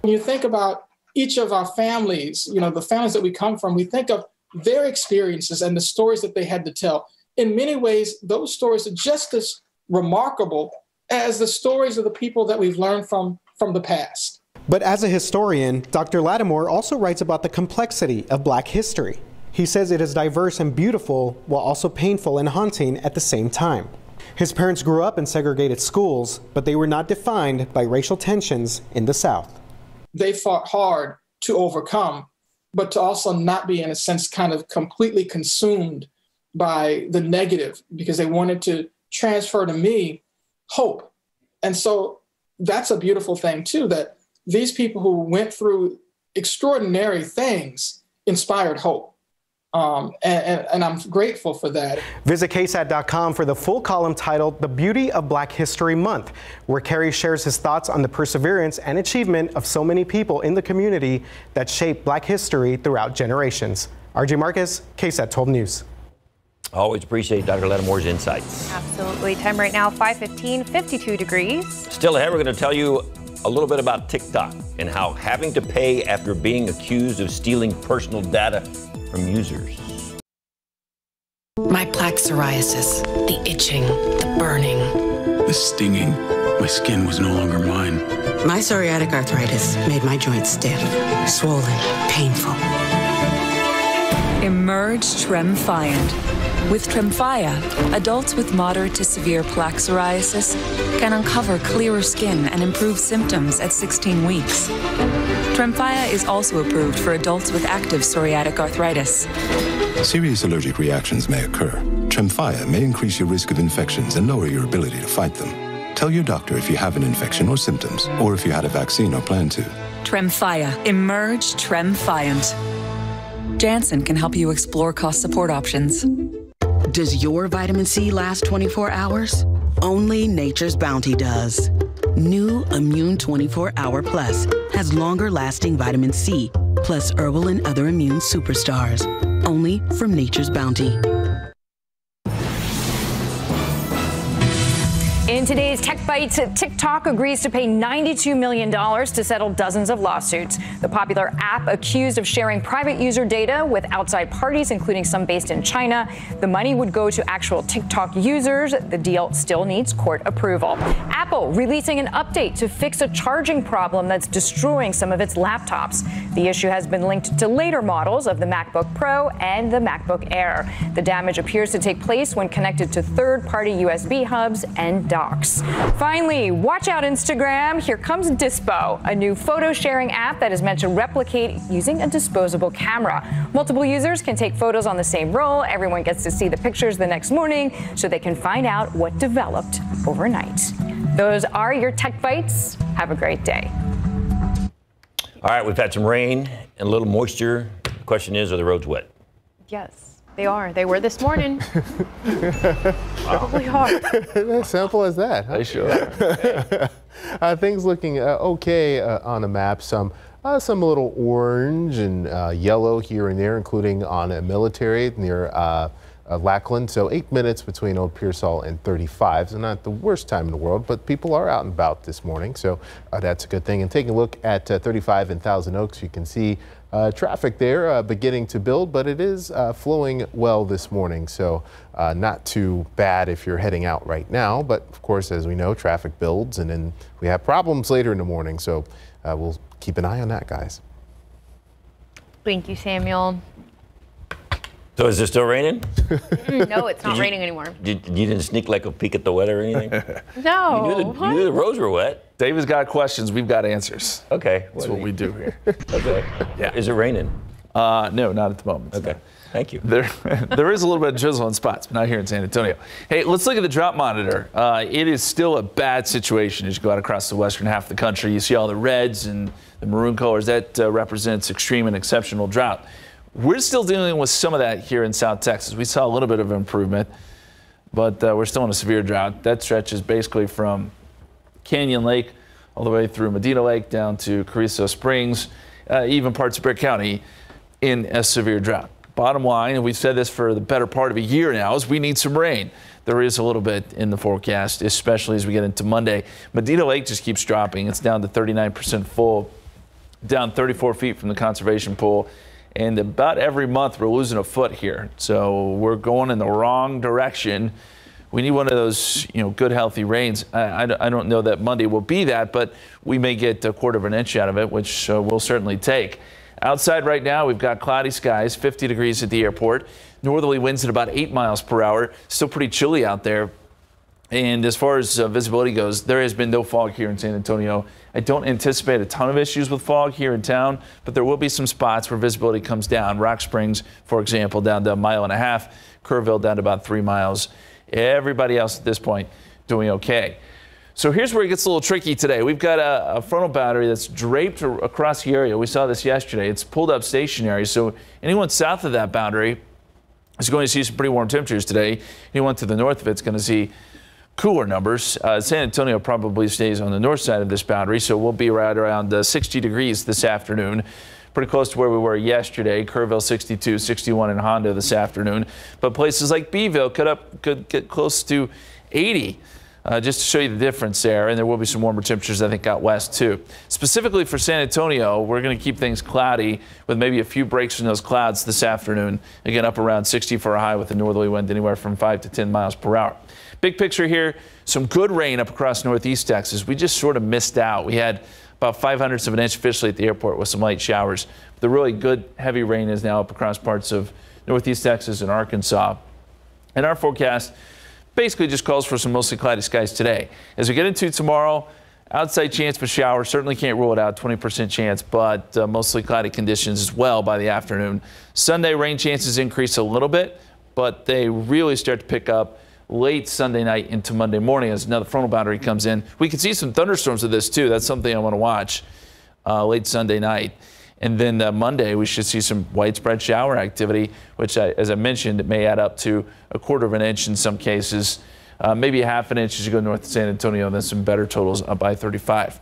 When you think about each of our families, you know, the families that we come from, we think of their experiences and the stories that they had to tell. In many ways, those stories are just as remarkable as the stories of the people that we've learned from from the past. But as a historian, Dr. Latimore also writes about the complexity of black history. He says it is diverse and beautiful while also painful and haunting at the same time. His parents grew up in segregated schools, but they were not defined by racial tensions in the South. They fought hard to overcome, but to also not be, in a sense, kind of completely consumed by the negative because they wanted to transfer to me hope. And so that's a beautiful thing too that these people who went through extraordinary things inspired hope um, and, and, and, I'm grateful for that. Visit KSAT.com for the full column titled The Beauty of Black History Month, where Carey shares his thoughts on the perseverance and achievement of so many people in the community that shaped black history throughout generations. RJ Marquez, KSAT 12 News. Always appreciate Dr. Latimore's insights. Absolutely. Time right now, 515, 52 degrees. Still ahead, we're going to tell you a little bit about TikTok and how having to pay after being accused of stealing personal data from users. My plaque psoriasis, the itching, the burning, the stinging. My skin was no longer mine. My psoriatic arthritis made my joints stiff, swollen, painful. Emerge Tremfyant with Tremfya, adults with moderate to severe plaque psoriasis can uncover clearer skin and improve symptoms at 16 weeks. Tremfya is also approved for adults with active psoriatic arthritis. Serious allergic reactions may occur. Tremfya may increase your risk of infections and lower your ability to fight them. Tell your doctor if you have an infection or symptoms, or if you had a vaccine or plan to. Tremfya. Emerge Tremfyant. Janssen can help you explore cost support options. Does your vitamin C last 24 hours? Only Nature's Bounty does. New Immune 24 Hour Plus has longer lasting vitamin C, plus herbal and other immune superstars. Only from Nature's Bounty. In today's Tech Bites, TikTok agrees to pay $92 million to settle dozens of lawsuits. The popular app accused of sharing private user data with outside parties, including some based in China. The money would go to actual TikTok users. The deal still needs court approval. Apple releasing an update to fix a charging problem that's destroying some of its laptops. The issue has been linked to later models of the MacBook Pro and the MacBook Air. The damage appears to take place when connected to third party USB hubs and docks. Finally, watch out Instagram. Here comes Dispo, a new photo sharing app that is meant to replicate using a disposable camera. Multiple users can take photos on the same roll. Everyone gets to see the pictures the next morning so they can find out what developed overnight. Those are your tech bites. Have a great day. All right, we've had some rain and a little moisture. The question is, are the roads wet? Yes. They are. They were this morning. *laughs* Probably are. as *laughs* simple as that. Huh? They sure are. *laughs* uh, things looking uh, okay uh, on the map. Some uh, some little orange and uh, yellow here and there, including on a military near uh, uh, Lackland. So eight minutes between Old Pearsall and 35. So not the worst time in the world, but people are out and about this morning. So uh, that's a good thing. And taking a look at uh, 35 in Thousand Oaks, you can see uh, traffic there uh, beginning to build, but it is uh, flowing well this morning. So uh, not too bad if you're heading out right now. But of course, as we know, traffic builds and then we have problems later in the morning. So uh, we'll keep an eye on that, guys. Thank you, Samuel. So is it still raining? Mm, no, it's not you- raining anymore. Did, you didn't sneak like a peek at the weather or anything? *laughs* No. You knew, the, you knew the roads were wet. David's got questions. We've got answers. Okay. That's what we do here. *laughs* Okay. Yeah. Is it raining? Uh, no, not at the moment. Okay. Thank you. There, *laughs* there is a little bit of drizzle in spots, but not here in San Antonio. Hey, let's look at the drought monitor. Uh, it is still a bad situation as you go out across the western half of the country. You see all the reds and the maroon colors. That uh, represents extreme and exceptional drought. We're still dealing with some of that here in South Texas. We saw a little bit of improvement, but uh, we're still in a severe drought. That stretches basically from Canyon Lake all the way through Medina Lake down to Carrizo Springs, uh, even parts of Brick County in a severe drought. Bottom line, and we've said this for the better part of a year now, is we need some rain. There is a little bit in the forecast, especially as we get into Monday. Medina Lake just keeps dropping. It's down to 39% full, down 34 feet from the conservation pool. And about every month we're losing a foot here. So we're going in the wrong direction. We need one of those, you know, good healthy rains. I, I, I don't know that Monday will be that, but we may get a quarter of an inch out of it, which uh, we'll certainly take. Outside right now, we've got cloudy skies, 50 degrees at the airport. Northerly winds at about 8 miles per hour. Still pretty chilly out there. And as far as uh, visibility goes, there has been no fog here in San Antonio. I don't anticipate a ton of issues with fog here in town, but there will be some spots where visibility comes down. Rock Springs, for example, down to a mile and a half. Kerrville down to about three miles. Everybody else at this point doing okay. So here's where it gets a little tricky today. We've got a, a frontal boundary that's draped across the area. We saw this yesterday. It's pulled up stationary. So anyone south of that boundary is going to see some pretty warm temperatures today. Anyone to the north of it's going to see cooler numbers. Uh, San Antonio probably stays on the north side of this boundary, so we'll be right around uh, 60 degrees this afternoon. Pretty close to where we were yesterday. Kerrville 62, 61 in Hondo this afternoon. But places like Beeville could up could get close to 80. Uh, just to show you the difference there, and there will be some warmer temperatures, I think, out west too. Specifically for San Antonio, we're going to keep things cloudy with maybe a few breaks in those clouds this afternoon. Again, up around 60 for a high with a northerly wind anywhere from 5 to 10 miles per hour. Big picture here some good rain up across northeast Texas. We just sort of missed out. We had about 5 hundredths of an inch officially at the airport with some light showers. The really good heavy rain is now up across parts of northeast Texas and Arkansas. And our forecast basically just calls for some mostly cloudy skies today. As we get into tomorrow, outside chance for showers. Certainly can't rule it out, 20% chance, but uh, mostly cloudy conditions as well by the afternoon. Sunday, rain chances increase a little bit, but they really start to pick up late Sunday night into Monday morning as another frontal boundary comes in. We could see some thunderstorms of this too. That's something I want to watch uh, late Sunday night. And then uh, Monday, we should see some widespread shower activity, which, I, as I mentioned, it may add up to a quarter of an inch in some cases, uh, maybe a half an inch as you go north of San Antonio, and then some better totals up by 35.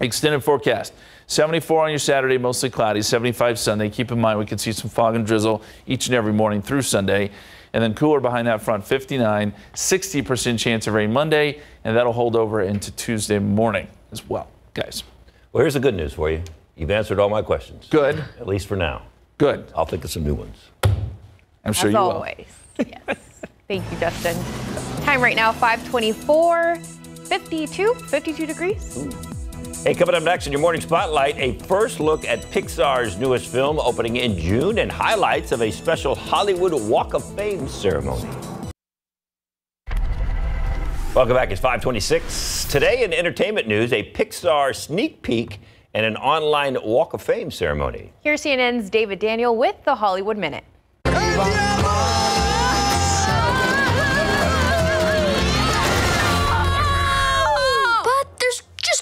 Extended forecast 74 on your Saturday, mostly cloudy, 75 Sunday. Keep in mind, we could see some fog and drizzle each and every morning through Sunday. And then cooler behind that front, 59, 60% chance of rain Monday, and that'll hold over into Tuesday morning as well, guys. Well, here's the good news for you. You've answered all my questions. Good. At least for now. Good. I'll think of some new ones. I'm sure As you always. yes. Thank you, Justin. Time right now, 524, 52, 52 degrees. Hey, coming up next in your morning spotlight, a first look at Pixar's newest film opening in June and highlights of a special Hollywood Walk of Fame ceremony. Welcome back. It's 526. Today in entertainment news, a Pixar sneak peek and an online Walk of Fame ceremony. Here's CNN's David Daniel with the Hollywood Minute.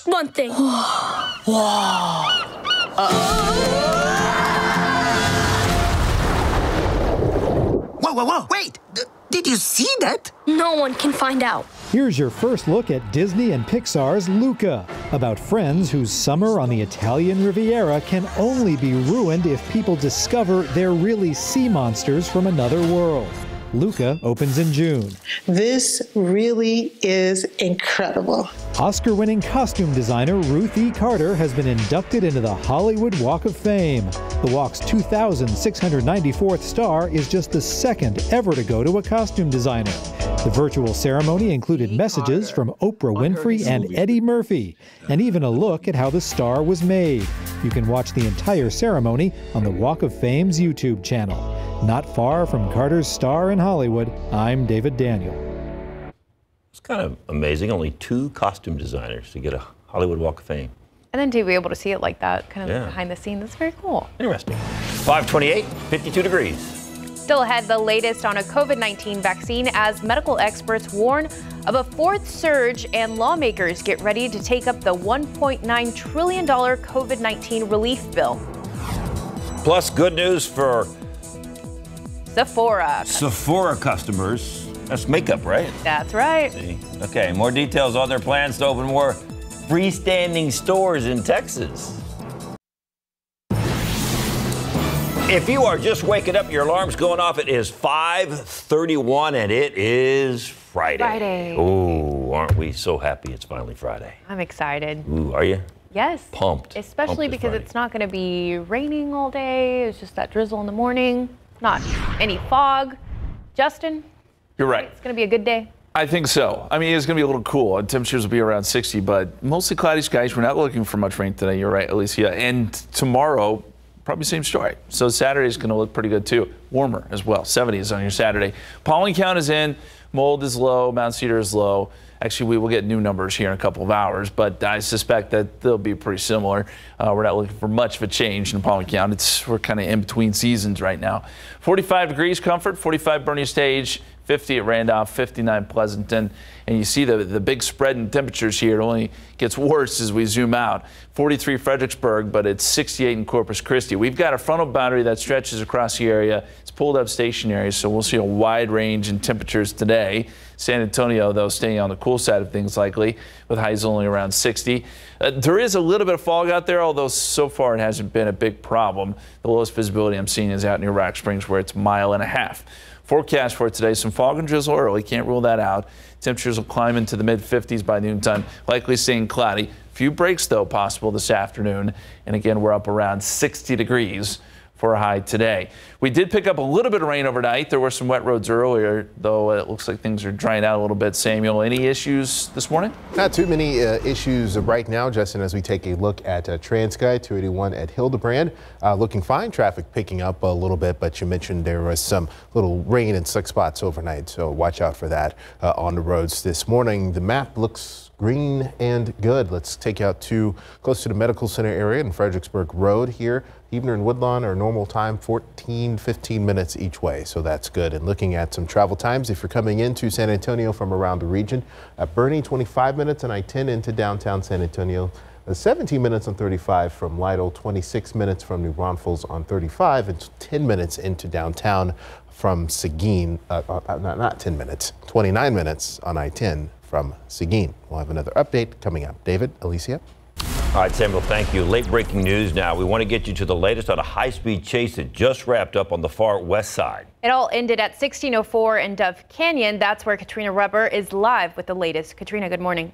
There's just one thing. *sighs* whoa, whoa, wait! D- did you see that? No one can find out. Here's your first look at Disney and Pixar's Luca, about friends whose summer on the Italian Riviera can only be ruined if people discover they're really sea monsters from another world. Luca opens in June. This really is incredible. Oscar winning costume designer Ruth E. Carter has been inducted into the Hollywood Walk of Fame. The walk's 2,694th star is just the second ever to go to a costume designer. The virtual ceremony included messages from Oprah Winfrey and Eddie Murphy, and even a look at how the star was made. You can watch the entire ceremony on the Walk of Fame's YouTube channel. Not far from Carter's star in Hollywood, I'm David Daniel. It's kind of amazing. Only two costume designers to get a Hollywood Walk of Fame. And then to be able to see it like that, kind of Yeah. behind the scenes, that's very cool. Interesting. 528, 52 degrees. Still ahead, the latest on a COVID 19 vaccine as medical experts warn of a fourth surge and lawmakers get ready to take up the $1.9 trillion COVID 19 relief bill. Plus, good news for Sephora. Sephora customers. That's makeup, right? That's right. See? Okay, more details on their plans to open more freestanding stores in Texas. If you are just waking up, your alarm's going off. It is 5:31 and it is Friday. Friday. Oh, aren't we so happy it's finally Friday? I'm excited. Ooh, are you? Yes. Pumped. Especially Pumped because it's not going to be raining all day. It's just that drizzle in the morning. Not any fog. Justin, You're right. it's going to be a good day. I think so. I mean, it's going to be a little cool. Temperatures will be around 60, but mostly cloudy skies. We're not looking for much rain today. You're right, Alicia. And tomorrow, probably same story. So Saturday is going to look pretty good too. Warmer as well. 70s on your Saturday. Pollen count is in. Mold is low. Mount Cedar is low. Actually, we will get new numbers here in a couple of hours, but I suspect that they'll be pretty similar. Uh, we're not looking for much of a change in pollen count. It's we're kind of in between seasons right now. 45 degrees comfort, 45 Boerne Stage, 50 at Randolph, 59 Pleasanton. And you see the, the big spread in temperatures here. It only gets worse as we zoom out. 43 Fredericksburg, but it's 68 in Corpus Christi. We've got a frontal boundary that stretches across the area. It's pulled up stationary, so we'll see a wide range in temperatures today. San Antonio, though, staying on the cool side of things likely, with highs only around 60. Uh, there is a little bit of fog out there, although so far it hasn't been a big problem. The lowest visibility I'm seeing is out near Rock Springs, where it's a mile and a half. Forecast for today, some fog and drizzle early, can't rule that out. Temperatures will climb into the mid 50s by noontime, likely seeing cloudy. Few breaks, though, possible this afternoon. And again, we're up around 60 degrees for a high today. We did pick up a little bit of rain overnight. There were some wet roads earlier, though it looks like things are drying out a little bit. Samuel, any issues this morning? Not too many uh, issues right now, Justin, as we take a look at uh, TransGuide 281 at Hildebrand. Uh, looking fine, traffic picking up a little bit, but you mentioned there was some little rain in six spots overnight, so watch out for that uh, on the roads this morning. The map looks green and good. Let's take you out to close to the medical center area in Fredericksburg Road here. Evener and Woodlawn are normal time 14, 15 minutes each way, so that's good. And looking at some travel times, if you're coming into San Antonio from around the region, at Boerne, 25 minutes on I-10 into downtown San Antonio. uh, 17 minutes on 35 from Lytle, 26 minutes from New Braunfels on 35, and 10 minutes into downtown from Seguin. Uh, uh, not, not 10 minutes, 29 minutes on I-10 from Seguin. We'll have another update coming up. David, Alicia. All right, Samuel, thank you. Late breaking news now. We want to get you to the latest on a high speed chase that just wrapped up on the far west side. It all ended at 1604 in Dove Canyon. That's where Katrina Weber is live with the latest. Katrina, good morning.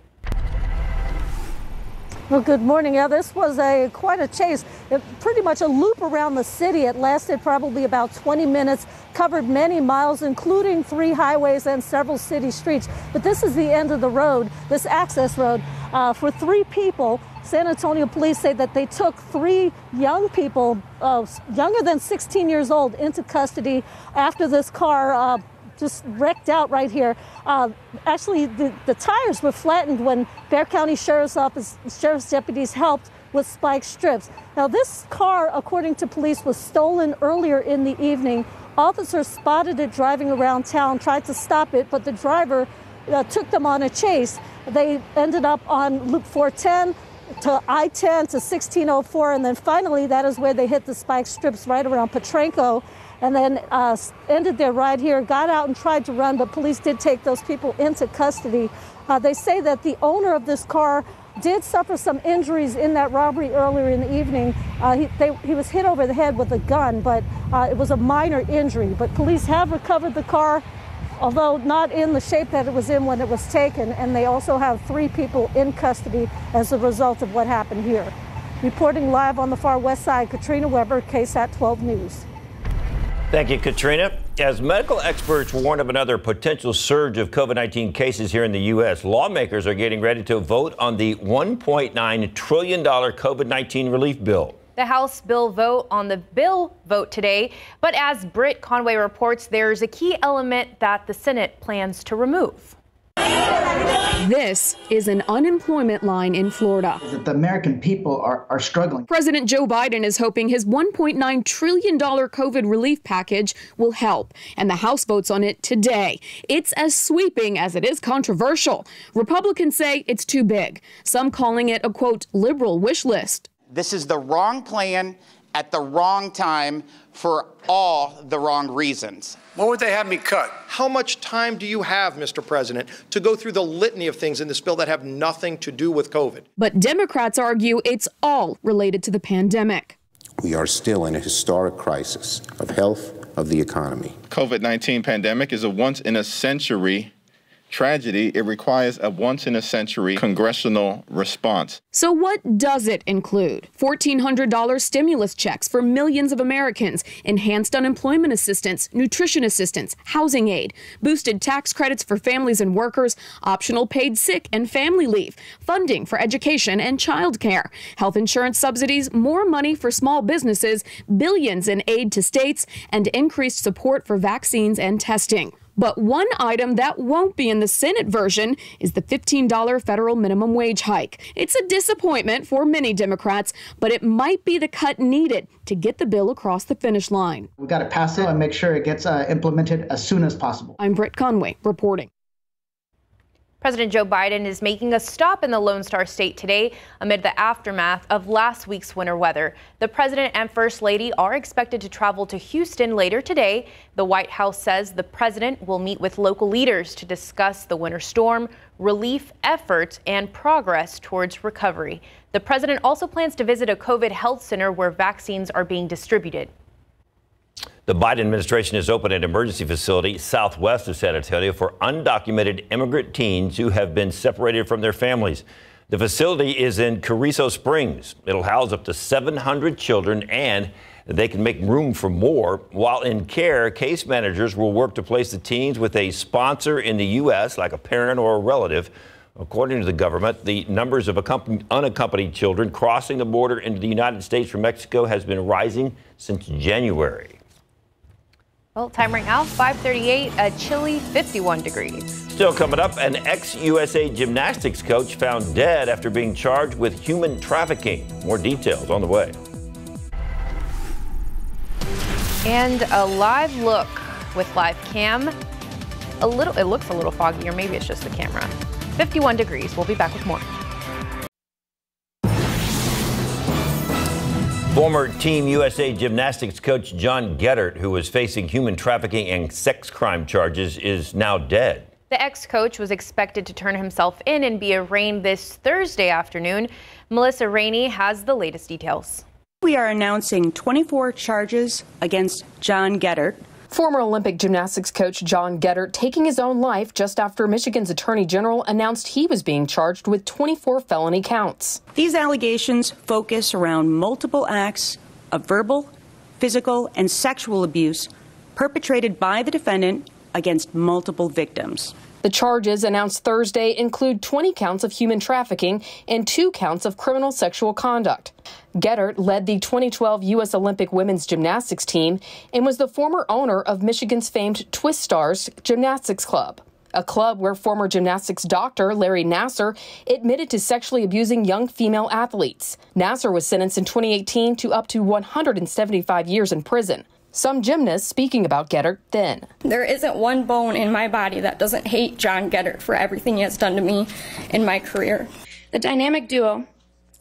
Well, good morning. Yeah, this was a quite a chase. It, pretty much a loop around the city. It lasted probably about 20 minutes, covered many miles, including three highways and several city streets. But this is the end of the road, this access road. Uh, for three people, San Antonio police say that they took three young people, uh, younger than 16 years old, into custody after this car. Uh, just wrecked out right here. Uh, actually, the, the tires were flattened when Bexar County Sheriff's Office sheriff's deputies helped with spike strips. Now, this car, according to police, was stolen earlier in the evening. Officers spotted it driving around town, tried to stop it, but the driver uh, took them on a chase. They ended up on Loop 410 to I-10 to 1604, and then finally that is where they hit the spike strips right around Potranco. and then uh, ended their ride here, got out and tried to run, but police did take those people into custody. Uh, they say that the owner of this car did suffer some injuries in that robbery earlier in the evening. Uh, he, they, he, was hit over the head with a gun, but uh, it was a minor injury. But police have recovered the car, although not in the shape that it was in when it was taken, and they also have three people in custody as a result of what happened here. Reporting live on the far west side, Katrina Weber, KSAT 12 News. Thank you, Katrina. As medical experts warn of another potential surge of COVID 19 cases here in the U.S., lawmakers are getting ready to vote on the $1.9 trillion COVID 19 relief bill. The House bill vote on the bill vote today, but as Britt Conway reports, there's a key element that the Senate plans to remove. This is an unemployment line in Florida. The American people are, are struggling. President Joe Biden is hoping his $1.9 trillion COVID relief package will help, and the House votes on it today. It's as sweeping as it is controversial. Republicans say it's too big, some calling it a quote, liberal wish list. This is the wrong plan at the wrong time for all the wrong reasons. What would they have me cut? How much time do you have, Mr. President, to go through the litany of things in this bill that have nothing to do with COVID? But Democrats argue it's all related to the pandemic. We are still in a historic crisis of health of the economy. COVID-19 pandemic is a once in a century tragedy, it requires a once in a century congressional response. So, what does it include? $1,400 stimulus checks for millions of Americans, enhanced unemployment assistance, nutrition assistance, housing aid, boosted tax credits for families and workers, optional paid sick and family leave, funding for education and childcare, health insurance subsidies, more money for small businesses, billions in aid to states, and increased support for vaccines and testing. But one item that won't be in the Senate version is the $15 federal minimum wage hike. It's a disappointment for many Democrats, but it might be the cut needed to get the bill across the finish line. We've got to pass it and make sure it gets uh, implemented as soon as possible. I'm Britt Conway reporting. President Joe Biden is making a stop in the Lone Star State today amid the aftermath of last week's winter weather. The president and first lady are expected to travel to Houston later today. The White House says the president will meet with local leaders to discuss the winter storm, relief efforts, and progress towards recovery. The president also plans to visit a COVID health center where vaccines are being distributed. The Biden administration has opened an emergency facility southwest of San Antonio for undocumented immigrant teens who have been separated from their families. The facility is in Carrizo Springs. It'll house up to 700 children and they can make room for more. While in care, case managers will work to place the teens with a sponsor in the U.S., like a parent or a relative. According to the government, the numbers of unaccompanied children crossing the border into the United States from Mexico has been rising since January. Well, time right now, 538, a uh, chilly 51 degrees. Still coming up, an ex-USA gymnastics coach found dead after being charged with human trafficking. More details on the way. And a live look with live cam. A little, it looks a little foggy, or maybe it's just the camera. 51 degrees. We'll be back with more. Former Team USA gymnastics coach John Geddert, who was facing human trafficking and sex crime charges, is now dead. The ex coach was expected to turn himself in and be arraigned this Thursday afternoon. Melissa Rainey has the latest details. We are announcing 24 charges against John Geddert. Former Olympic gymnastics coach John Geddert taking his own life just after Michigan's Attorney General announced he was being charged with 24 felony counts. These allegations focus around multiple acts of verbal, physical, and sexual abuse perpetrated by the defendant against multiple victims. The charges announced Thursday include 20 counts of human trafficking and two counts of criminal sexual conduct. Geddert led the 2012 U.S. Olympic women's gymnastics team and was the former owner of Michigan's famed Twistars Gymnastics Club, a club where former gymnastics doctor Larry Nassar admitted to sexually abusing young female athletes. Nassar was sentenced in 2018 to up to 175 years in prison. Some gymnasts speaking about Geddert then. There isn't one bone in my body that doesn't hate John Geddert for everything he has done to me in my career. The dynamic duo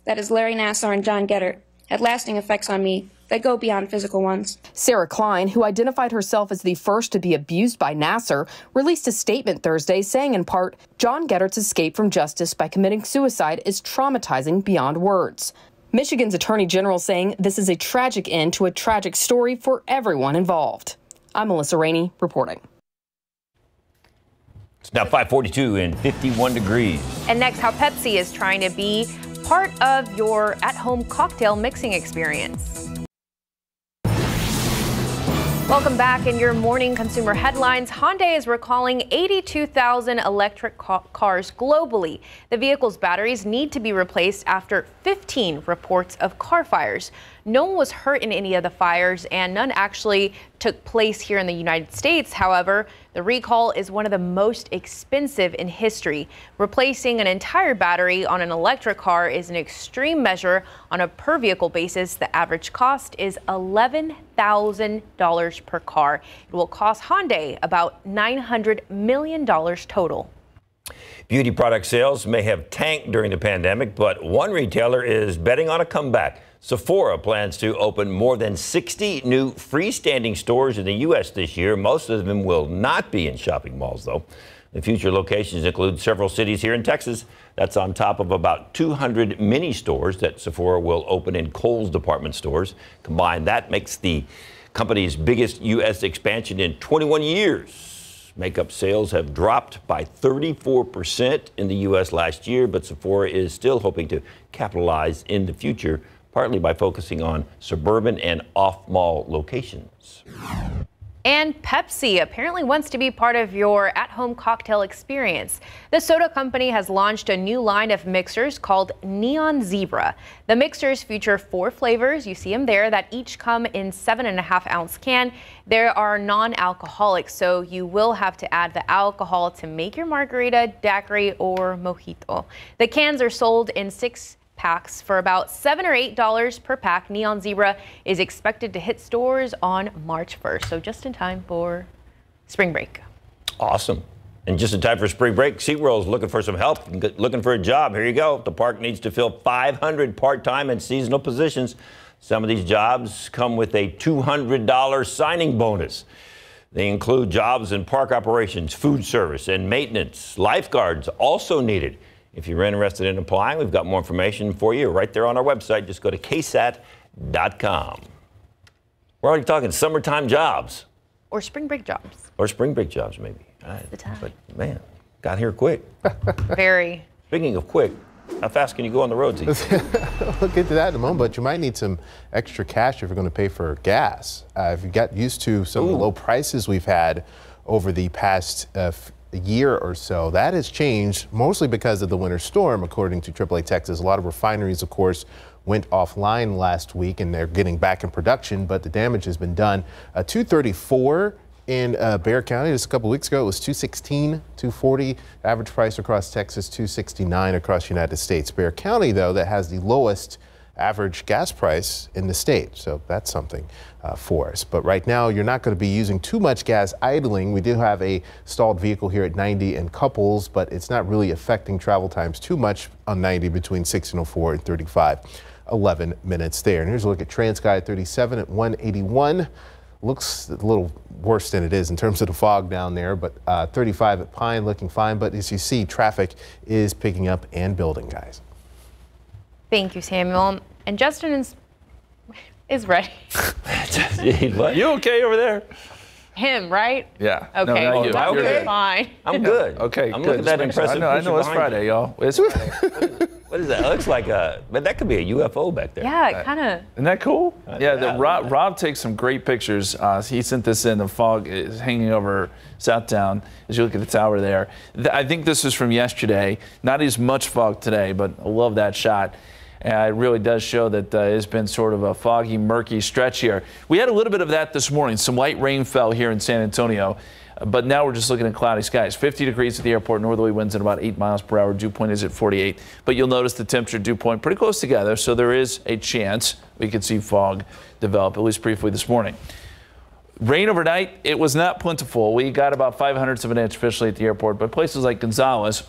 that is Larry Nassar and John Geddert had lasting effects on me that go beyond physical ones. Sarah Klein, who identified herself as the first to be abused by Nassar, released a statement Thursday saying, in part, John Geddert's escape from justice by committing suicide is traumatizing beyond words. Michigan's Attorney General saying this is a tragic end to a tragic story for everyone involved. I'm Melissa Rainey reporting. It's now 542 and 51 degrees. And next, how Pepsi is trying to be part of your at home cocktail mixing experience. Welcome back in your morning consumer headlines. Hyundai is recalling 82,000 electric ca- cars globally. The vehicle's batteries need to be replaced after 15 reports of car fires. No one was hurt in any of the fires, and none actually took place here in the United States. However, the recall is one of the most expensive in history. Replacing an entire battery on an electric car is an extreme measure. On a per vehicle basis, the average cost is $11,000 per car. It will cost Hyundai about $900 million total. Beauty product sales may have tanked during the pandemic, but one retailer is betting on a comeback. Sephora plans to open more than 60 new freestanding stores in the U.S. this year. Most of them will not be in shopping malls, though. The future locations include several cities here in Texas. That's on top of about 200 mini stores that Sephora will open in Kohl's department stores. Combined, that makes the company's biggest U.S. expansion in 21 years. Makeup sales have dropped by 34% in the U.S. last year, but Sephora is still hoping to capitalize in the future partly by focusing on suburban and off mall locations. And Pepsi apparently wants to be part of your at home cocktail experience. The soda company has launched a new line of mixers called Neon Zebra. The mixers feature four flavors, you see them there, that each come in seven and a half ounce can. There are non alcoholic, so you will have to add the alcohol to make your margarita, daiquiri, or mojito. The cans are sold in six packs for about seven or eight dollars per pack. Neon Zebra is expected to hit stores on March 1st, so just in time for spring break. Awesome. And just in time for spring break, SeaWorld is looking for some help, looking for a job. Here you go. The park needs to fill 500 part-time and seasonal positions. Some of these jobs come with a $200 signing bonus. They include jobs in park operations, food service, and maintenance. Lifeguards also needed. If you're interested in applying, we've got more information for you right there on our website. Just go to ksat.com. We're already talking summertime jobs. Or spring break jobs. Or spring break jobs, maybe. Right. The time. But man, got here quick. *laughs* Very. Speaking of quick, how fast can you go on the roads? *laughs* we'll get to that in a moment, but you might need some extra cash if you're going to pay for gas. Uh, if you got used to some Ooh. of the low prices we've had over the past uh, year or so. That has changed mostly because of the winter storm, according to AAA Texas. A lot of refineries, of course, went offline last week and they're getting back in production, but the damage has been done. Uh, 234 in uh, Bexar County just a couple weeks ago. It was 216, 240. Average price across Texas, 269 across the United States. Bexar County, though, that has the lowest average gas price in the state. So that's something uh, for us. But right now, you're not going to be using too much gas idling. We do have a stalled vehicle here at 90 and Cupples, but it's not really affecting travel times too much on 90 between 6 and 35. 11 minutes there. And here's a look at TransGuide 37 at 181 looks a little worse than it is in terms of the fog down there, but uh, 35 at Pine looking fine. But as you see, traffic is picking up and building, guys. Thank you, Samuel. And Justin is, is ready. *laughs* what? You okay over there? Him, right? Yeah. Okay. No, you. Okay. okay. Fine. I'm *laughs* good. Okay. I'm good. looking at that impressive. I know, I know it's Friday, Friday, y'all. *laughs* It's Friday. what is that? It looks like a, but that could be a UFO back there. Yeah, it kind of. Isn't that cool? Uh, yeah, yeah. the, Rob, Rob takes some great pictures. Uh, he sent this in. The fog is hanging over Southtown as you look at the tower there. Th- I think this is from yesterday. Not as much fog today, but I love that shot. And it really does show that uh, it's been sort of a foggy, murky stretch here. We had a little bit of that this morning. Some light rain fell here in San Antonio. But now we're just looking at cloudy skies. 50 degrees at the airport, northerly winds at about 8 miles per hour. Dew point is at 48. But you'll notice the temperature dew point pretty close together, so there is a chance we could see fog develop, at least briefly this morning. Rain overnight, it was not plentiful. We got about 5 hundredths of an inch officially at the airport, but places like Gonzales,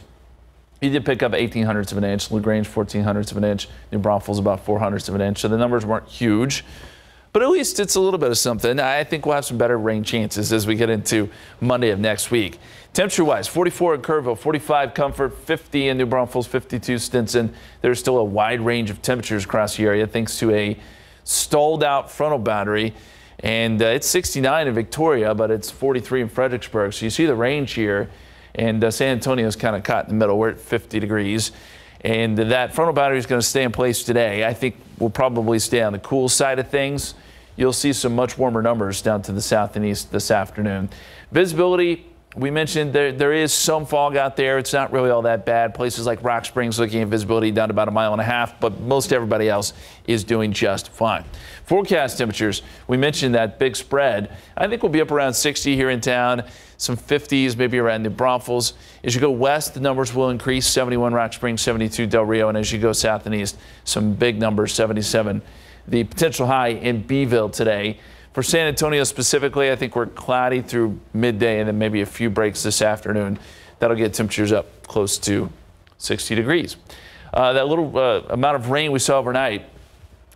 he did pick up 18 hundredths of an inch. LaGrange, 14 hundredths of an inch. New Braunfels, about 4 hundredths of an inch. So the numbers weren't huge. but at least it's a little bit of something. I think we'll have some better rain chances as we get into Monday of next week. Temperature wise, 44 in Kerrville, 45 Comfort, 50 in New Braunfels, 52 Stinson. There's still a wide range of temperatures across the area thanks to a stalled out frontal boundary. And uh, it's 69 in Victoria, but it's 43 in Fredericksburg. So you see the range here. And uh, San Antonio's kind of caught in the middle. We're at 50 degrees. And that frontal boundary is going to stay in place today. I think we'll probably stay on the cool side of things. You'll see some much warmer numbers down to the south and east this afternoon. Visibility we mentioned there, there is some fog out there. It's not really all that bad. Places like Rock Springs looking at visibility down to about a mile and a half, but most everybody else is doing just fine. Forecast temperatures, we mentioned that big spread. I think we'll be up around 60 here in town, some 50s maybe around New Braunfels. As you go west, the numbers will increase 71 Rock Springs, 72 Del Rio, and as you go south and east, some big numbers 77. The potential high in Beeville today. For San Antonio specifically, I think we're cloudy through midday and then maybe a few breaks this afternoon. That'll get temperatures up close to 60 degrees. Uh, that little uh, amount of rain we saw overnight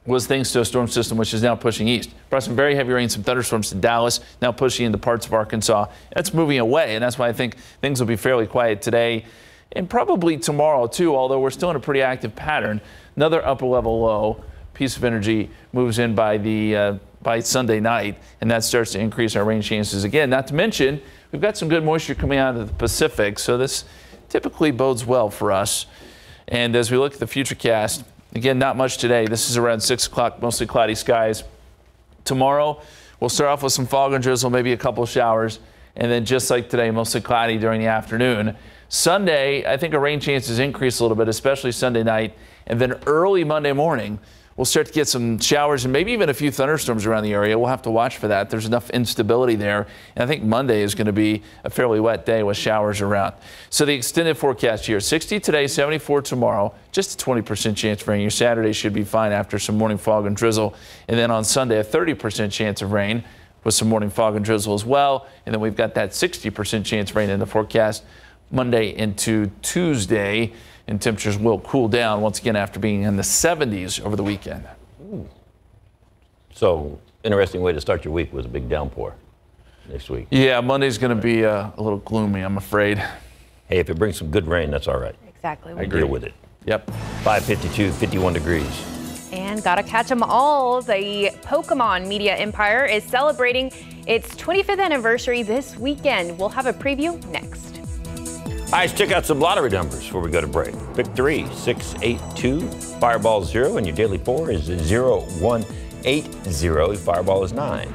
was thanks to a storm system which is now pushing east. Brought some very heavy rain, some thunderstorms to Dallas, now pushing into parts of Arkansas. That's moving away, and that's why I think things will be fairly quiet today and probably tomorrow too, although we're still in a pretty active pattern. Another upper level low piece of energy moves in by the uh, by Sunday night, and that starts to increase our rain chances again. Not to mention, we've got some good moisture coming out of the Pacific, so this typically bodes well for us. And as we look at the future cast, again, not much today. This is around 6 o'clock, mostly cloudy skies. Tomorrow, we'll start off with some fog and drizzle, maybe a couple showers, and then just like today, mostly cloudy during the afternoon. Sunday, I think our rain chances increase a little bit, especially Sunday night, and then early Monday morning we'll start to get some showers and maybe even a few thunderstorms around the area. We'll have to watch for that. There's enough instability there. And I think Monday is going to be a fairly wet day with showers around. So the extended forecast here 60 today, 74 tomorrow, just a 20% chance of rain. Your Saturday should be fine after some morning fog and drizzle. And then on Sunday, a 30% chance of rain with some morning fog and drizzle as well. And then we've got that 60% chance of rain in the forecast Monday into Tuesday and temperatures will cool down once again after being in the 70s over the weekend. Ooh. So, interesting way to start your week was a big downpour next week. Yeah, Monday's going to be uh, a little gloomy, I'm afraid. Hey, if it brings some good rain, that's all right. Exactly. I agree with it. Yep. 552, 51 degrees. And gotta catch them all. The Pokemon media empire is celebrating its 25th anniversary this weekend. We'll have a preview next. All right, check out some lottery numbers before we go to break. Pick three, six, eight, two, Fireball zero, and your daily four is zero, one, eight, zero. Fireball is nine.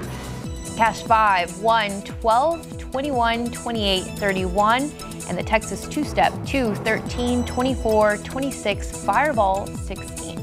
Cash 5, 1, 12, 21, 28, 31. And the Texas two step 2, 13, 24, 26, Fireball 16.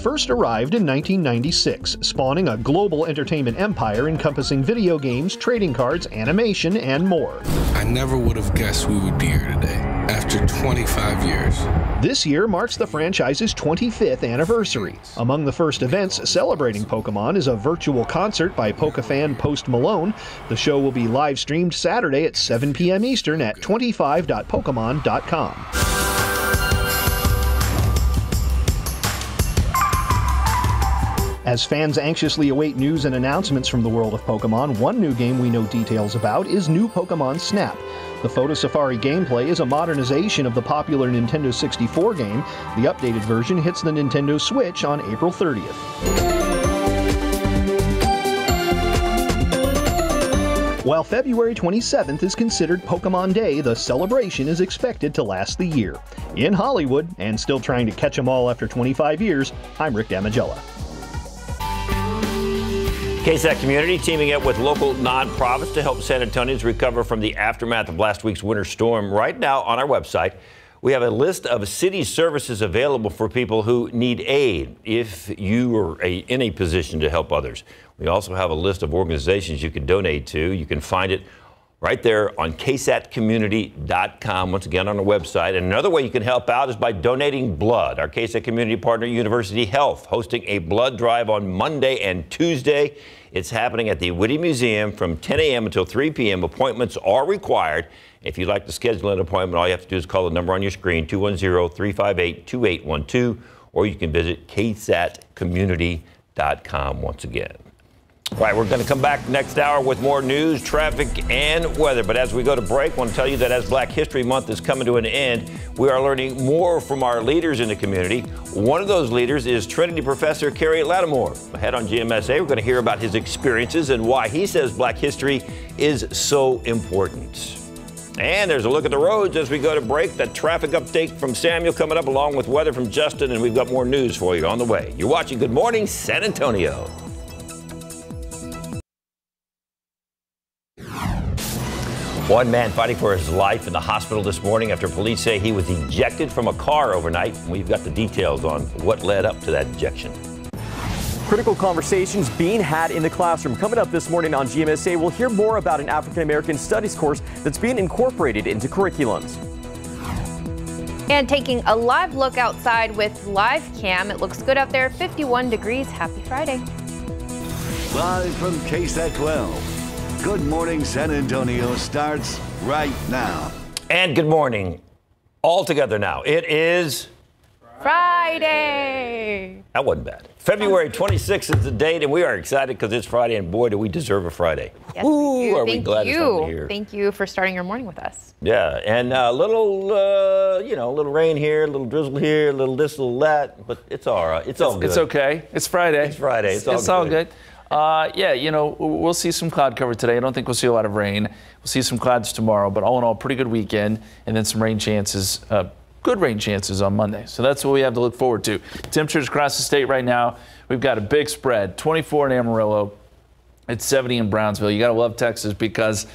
First arrived in 1996, spawning a global entertainment empire encompassing video games, trading cards, animation, and more. I never would have guessed we would be here today, after 25 years. This year marks the franchise's 25th anniversary. Among the first events celebrating Pokemon is a virtual concert by Pokefan Post Malone. The show will be live streamed Saturday at 7 p.m. Eastern at 25.pokemon.com. As fans anxiously await news and announcements from the world of Pokemon, one new game we know details about is new Pokemon Snap. The Photo Safari gameplay is a modernization of the popular Nintendo 64 game. The updated version hits the Nintendo Switch on April 30th. While February 27th is considered Pokemon Day, the celebration is expected to last the year. In Hollywood, and still trying to catch them all after 25 years, I'm Rick Damigella. KSAT Community teaming up with local nonprofits to help San Antonians recover from the aftermath of last week's winter storm. Right now on our website, we have a list of city services available for people who need aid if you are a, in a position to help others. We also have a list of organizations you can donate to. You can find it right there on ksatcommunity.com. Once again, on our website. And another way you can help out is by donating blood. Our KSAT community partner, University Health, hosting a blood drive on Monday and Tuesday. It's happening at the Witte Museum from 10 a.m. until 3 p.m. Appointments are required. If you'd like to schedule an appointment, all you have to do is call the number on your screen, 210 358 2812, or you can visit ksatcommunity.com once again. All right, we're going to come back next hour with more news, traffic, and weather. But as we go to break, I want to tell you that as Black History Month is coming to an end, we are learning more from our leaders in the community. One of those leaders is Trinity Professor Carey Latimore. Ahead on GMSA, we're going to hear about his experiences and why he says Black history is so important. And there's a look at the roads as we go to break. That traffic update from Samuel coming up along with weather from Justin, and we've got more news for you on the way. You're watching Good Morning San Antonio. One man fighting for his life in the hospital this morning after police say he was ejected from a car overnight. We've got the details on what led up to that ejection. Critical conversations being had in the classroom. Coming up this morning on GMSA, we'll hear more about an African American studies course that's being incorporated into curriculums. And taking a live look outside with live cam, it looks good out there, 51 degrees. Happy Friday. Live from KSAT 12. Good Morning San Antonio starts right now. And good morning. All together now. It is Friday. That wasn't bad. February 26th is the date, and we are excited because it's Friday, and boy, do we deserve a Friday. Yes, Ooh, are Thank we glad you. it's here. Thank you for starting your morning with us. Yeah, and a little, uh, you know, a little rain here, a little drizzle here, a little this, a little that, but it's all right. It's, all good. It's okay. It's Friday. It's Friday. It's, all it's good. all good. Uh, yeah, you know, we'll see some cloud cover today. I don't think we'll see a lot of rain. We'll see some clouds tomorrow, but all in all, pretty good weekend, and then some rain chances, uh, good rain chances on Monday. So that's what we have to look forward to. Temperatures across the state right now, we've got a big spread 24 in Amarillo, it's 70 in Brownsville. You got to love Texas because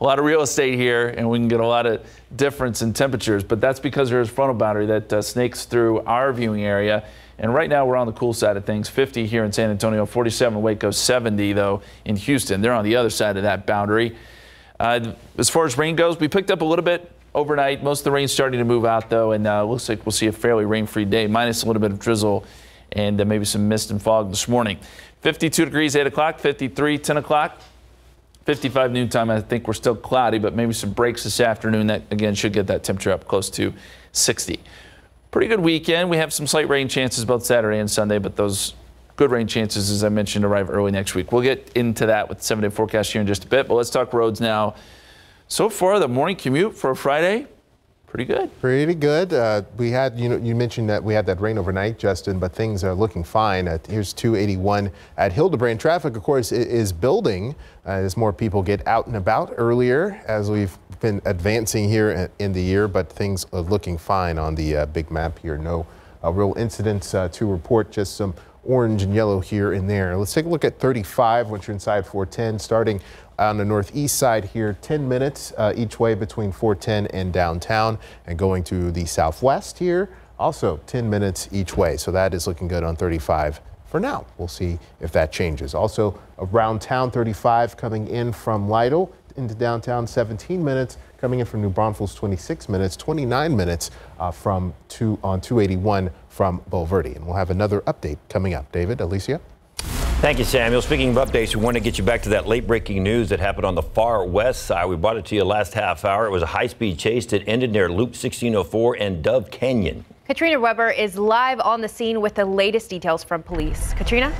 a lot of real estate here, and we can get a lot of difference in temperatures, but that's because there's a frontal boundary that uh, snakes through our viewing area. And right now we're on the cool side of things. 50 here in San Antonio, 47 in Waco, 70 though in Houston. They're on the other side of that boundary. Uh, as far as rain goes, we picked up a little bit overnight. Most of the rain's starting to move out though, and uh, looks like we'll see a fairly rain-free day, minus a little bit of drizzle and uh, maybe some mist and fog this morning. 52 degrees 8 o'clock, 53 10 o'clock. 55 noontime, I think we're still cloudy, but maybe some breaks this afternoon that again should get that temperature up close to 60 pretty good weekend. We have some slight rain chances both Saturday and Sunday, but those good rain chances, as I mentioned, arrive early next week. We'll get into that with seven day forecast here in just a bit, but let's talk roads now. So far, the morning commute for Friday, pretty good. Pretty good. Uh, we had, you know, you mentioned that we had that rain overnight, Justin, but things are looking fine. Here's 281 at Hildebrand. Traffic, of course, is building uh, as more people get out and about earlier as we've been advancing here in the year, but things are looking fine on the uh, big map here. No uh, real incidents uh, to report, just some orange and yellow here and there. Let's take a look at 35 once you're inside 410, starting on the northeast side here, 10 minutes uh, each way between 410 and downtown, and going to the southwest here, also 10 minutes each way. So that is looking good on 35 for now. We'll see if that changes. Also around town 35 coming in from Lytle into downtown 17 minutes, coming in from New Braunfels 26 minutes, 29 minutes uh, from two on 281 from Bulverde. And we'll have another update coming up. David, Alicia. Thank you, Samuel. Speaking of updates, we want to get you back to that late breaking news that happened on the far west side. We brought it to you last half hour. It was a high speed chase that ended near Loop 1604 and Dove Canyon. Katrina Weber is live on the scene with the latest details from police. Katrina?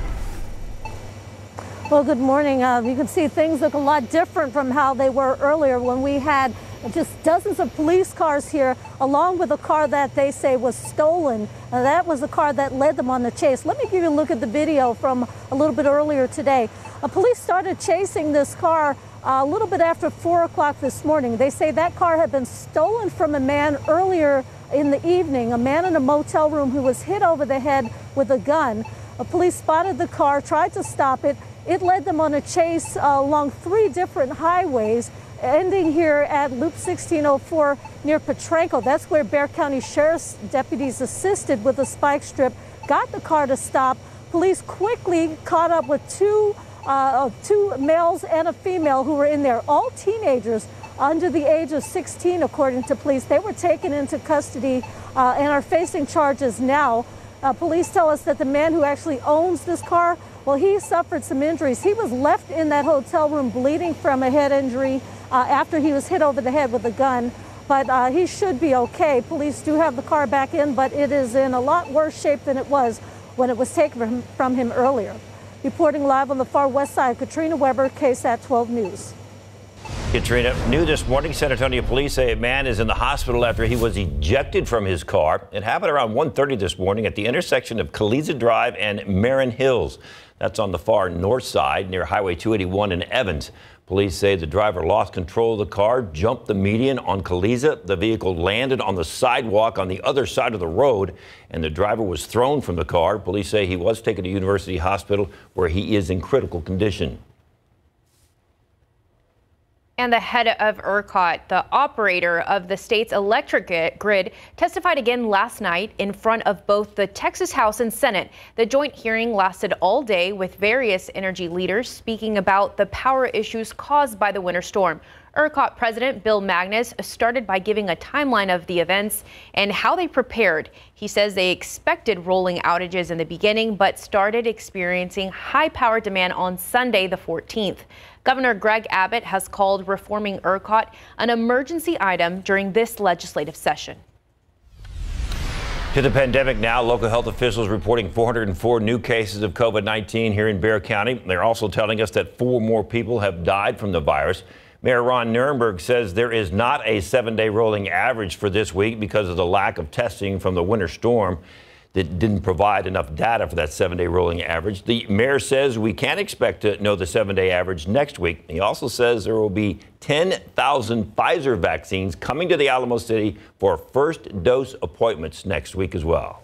Well, good morning. Uh, you can see things look a lot different from how they were earlier when we had just dozens of police cars here, along with a car that they say was stolen. Uh, that was the car that led them on the chase. Let me give you a look at the video from a little bit earlier today. Uh, police started chasing this car uh, a little bit after 4 o'clock this morning. They say that car had been stolen from a man earlier in the evening, a man in a motel room who was hit over the head with a gun. Uh, police spotted the car, tried to stop it, it led them on a chase uh, along three different highways, ending here at Loop 1604 near Potranco. That's where Bexar County Sheriff's deputies assisted with a spike strip, got the car to stop. Police quickly caught up with two uh, two males and a female who were in there, all teenagers under the age of 16, according to police. They were taken into custody uh, and are facing charges now. Uh, police tell us that the man who actually owns this car, well, he suffered some injuries. He was left in that hotel room bleeding from a head injury uh, after he was hit over the head with a gun. But uh, he should be okay. Police do have the car back in, but it is in a lot worse shape than it was when it was taken from him earlier. Reporting live on the far west side, Katrina Weber, KSAT 12 News. Katrina, new this morning, San Antonio police say a man is in the hospital after he was ejected from his car. It happened around 1.30 this morning at the intersection of Kaliza Drive and Marin Hills. That's on the far north side near Highway 281 in Evans. Police say the driver lost control of the car, jumped the median on Kaliza. The vehicle landed on the sidewalk on the other side of the road, and the driver was thrown from the car. Police say he was taken to University Hospital where he is in critical condition. And the head of ERCOT, the operator of the state's electric grid, testified again last night in front of both the Texas House and Senate. The joint hearing lasted all day with various energy leaders speaking about the power issues caused by the winter storm. ERCOT President Bill Magness started by giving a timeline of the events and how they prepared. He says they expected rolling outages in the beginning, but started experiencing high power demand on Sunday, the 14th. Governor Greg Abbott has called reforming ERCOT an emergency item during this legislative session. To the pandemic now, local health officials reporting 404 new cases of COVID 19 here in Bexar County. They're also telling us that four more people have died from the virus. Mayor Ron Nirenberg says there is not a seven day rolling average for this week because of the lack of testing from the winter storm that didn't provide enough data for that seven day rolling average. The mayor says we can't expect to know the seven day average next week. He also says there will be 10,000 Pfizer vaccines coming to the Alamo City for first dose appointments next week as well.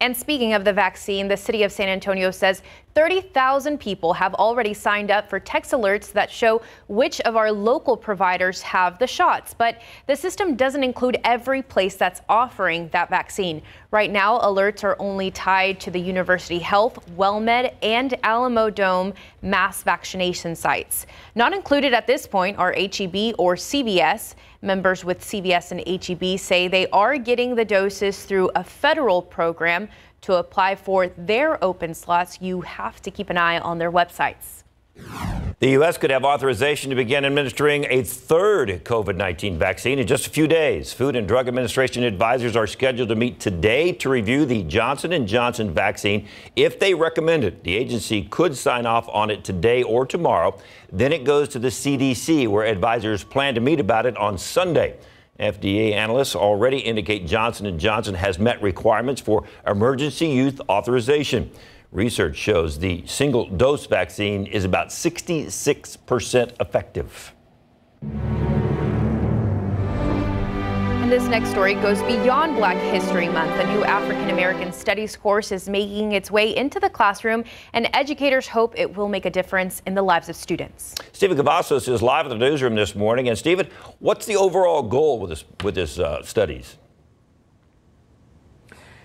And speaking of the vaccine, the city of San Antonio says 30,000 people have already signed up for text alerts that show which of our local providers have the shots. But the system doesn't include every place that's offering that vaccine. Right now, alerts are only tied to the University Health, WellMed, and Alamodome mass vaccination sites. Not included at this point are HEB or CVS. Members with CVS and HEB say they are getting the doses through a federal program. To apply for their open slots, you have to keep an eye on their websites. The U.S. could have authorization to begin administering a third COVID 19 vaccine in just a few days. Food and Drug Administration advisors are scheduled to meet today to review the Johnson & Johnson vaccine. If they recommend it, the agency could sign off on it today or tomorrow. Then it goes to the CDC, where advisors plan to meet about it on Sunday. FDA analysts already indicate Johnson & Johnson has met requirements for emergency use authorization. Research shows the single dose vaccine is about 66% effective. And this next story goes beyond Black History Month. A new African American Studies course is making its way into the classroom, and educators hope it will make a difference in the lives of students. Stephen Cavazos is live in the newsroom this morning. And Stephen, what's the overall goal with this with this uh, studies?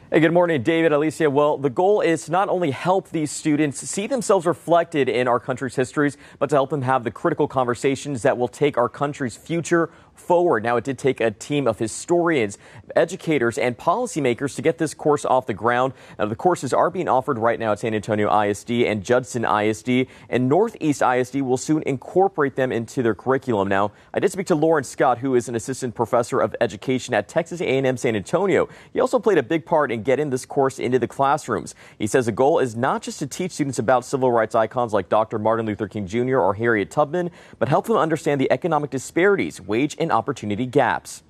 Hey, good morning, David, Alicia. Well, the goal is to not only help these students see themselves reflected in our country's histories, but to help them have the critical conversations that will take our country's future forward. Now, it did take a team of historians, educators, and policymakers to get this course off the ground. Now, the courses are being offered right now at San Antonio ISD and Judson ISD, and Northeast ISD will soon incorporate them into their curriculum. Now, I did speak to Lawrence Scott, who is an assistant professor of education at Texas A&M San Antonio. He also played a big part in getting this course into the classrooms. He says the goal is not just to teach students about civil rights icons like Dr. Martin Luther King Jr. or Harriet Tubman, but help them understand the economic disparities, wage and opportunity gaps.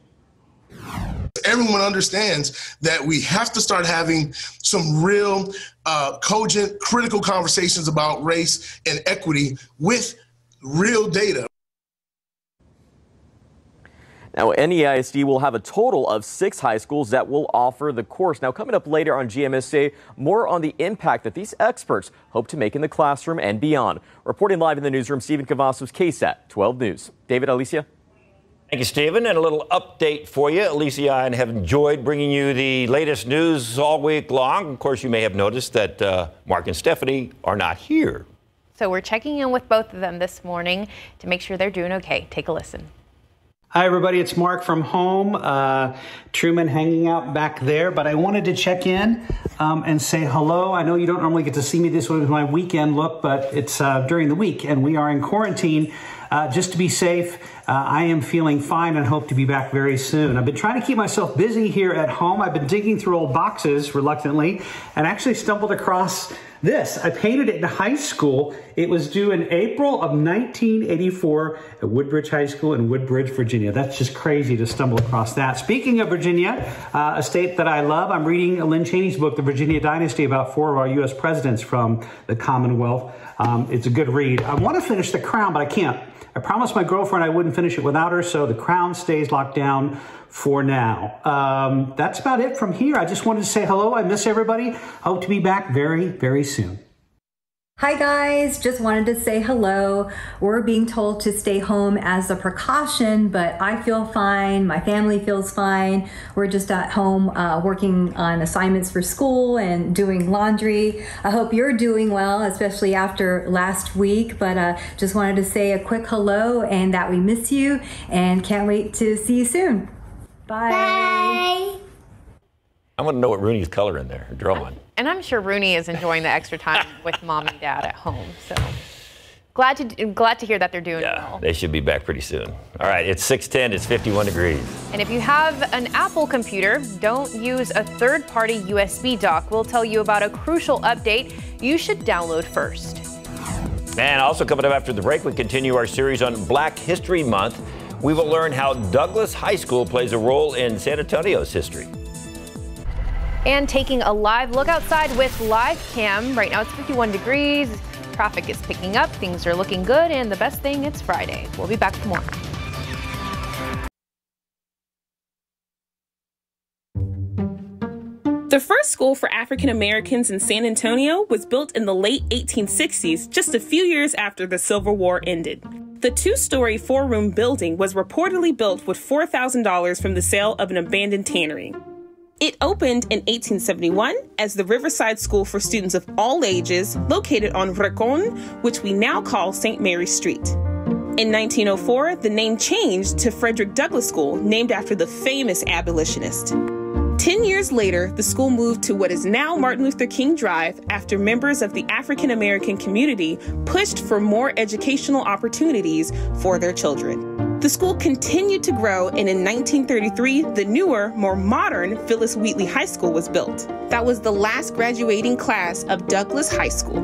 Everyone understands that we have to start having some real, uh, cogent, critical conversations about race and equity with real data. Now, NEISD will have a total of six high schools that will offer the course. Now, coming up later on GMSA, more on the impact that these experts hope to make in the classroom and beyond. Reporting live in the newsroom, Stephen Cavazos, KSAT 12 News. David, Alicia. Thank you, Stephen. And a little update for you. Alicia and I have enjoyed bringing you the latest news all week long. Of course, you may have noticed that uh, Mark and Stephanie are not here So we're checking in with both of them this morning to make sure they're doing okay. Take a listen. Hi, everybody. It's Mark from home. Uh, Truman hanging out back there, but I wanted to check in um, and say hello. I know you don't normally get to see me this way with my weekend look, but it's uh, during the week and we are in quarantine. Uh, just to be safe, uh, I am feeling fine and hope to be back very soon. I've been trying to keep myself busy here at home. I've been digging through old boxes reluctantly and actually stumbled across this. I painted it in high school. It was due in April of 1984 at Woodbridge High School in Woodbridge, Virginia. That's just crazy to stumble across that. Speaking of Virginia, uh, a state that I love, I'm reading Lynn Cheney's book, The Virginia Dynasty, about four of our U.S. presidents from the Commonwealth. Um, it's a good read. I want to finish The Crown, but I can't. I promised my girlfriend I wouldn't finish it without her, so The Crown stays locked down for now. Um, that's about it from here. I just wanted to say hello. I miss everybody. Hope to be back very, very soon. Hi guys, just wanted to say hello. We're being told to stay home as a precaution, but I feel fine. My family feels fine. We're just at home uh, working on assignments for school and doing laundry. I hope you're doing well, especially after last week. But uh, just wanted to say a quick hello and that we miss you and can't wait to see you soon. Bye. Bye. I want to know what Rooney's color in there, drawing. And I'm sure Rooney is enjoying the extra time *laughs* with mom and dad at home. So glad to glad to hear that they're doing Yeah, well. they should be back pretty soon. All right, it's 610, it's 51 degrees. And if you have an Apple computer, don't use a third-party USB dock. We'll tell you about a crucial update you should download first. And also coming up after the break, we continue our series on Black History Month. We will learn how Douglass High School plays a role in San Antonio's history. And taking a live look outside with live cam. Right now it's 51 degrees. Traffic is picking up. Things are looking good. And the best thing, it's Friday. We'll be back with more. The first school for African Americans in San Antonio was built in the late 1860s, just a few years after the Civil War ended. The two story, four room building was reportedly built with $4,000 from the sale of an abandoned tannery. It opened in 1871 as the Riverside School for students of all ages, located on Rincon, which we now call St. Mary Street. In 1904, the name changed to Frederick Douglass School, named after the famous abolitionist. Ten years later, the school moved to what is now Martin Luther King Drive after members of the African American community pushed for more educational opportunities for their children. The school continued to grow, and in 1933, the newer, more modern Phyllis Wheatley High School was built. That was the last graduating class of Douglass High School.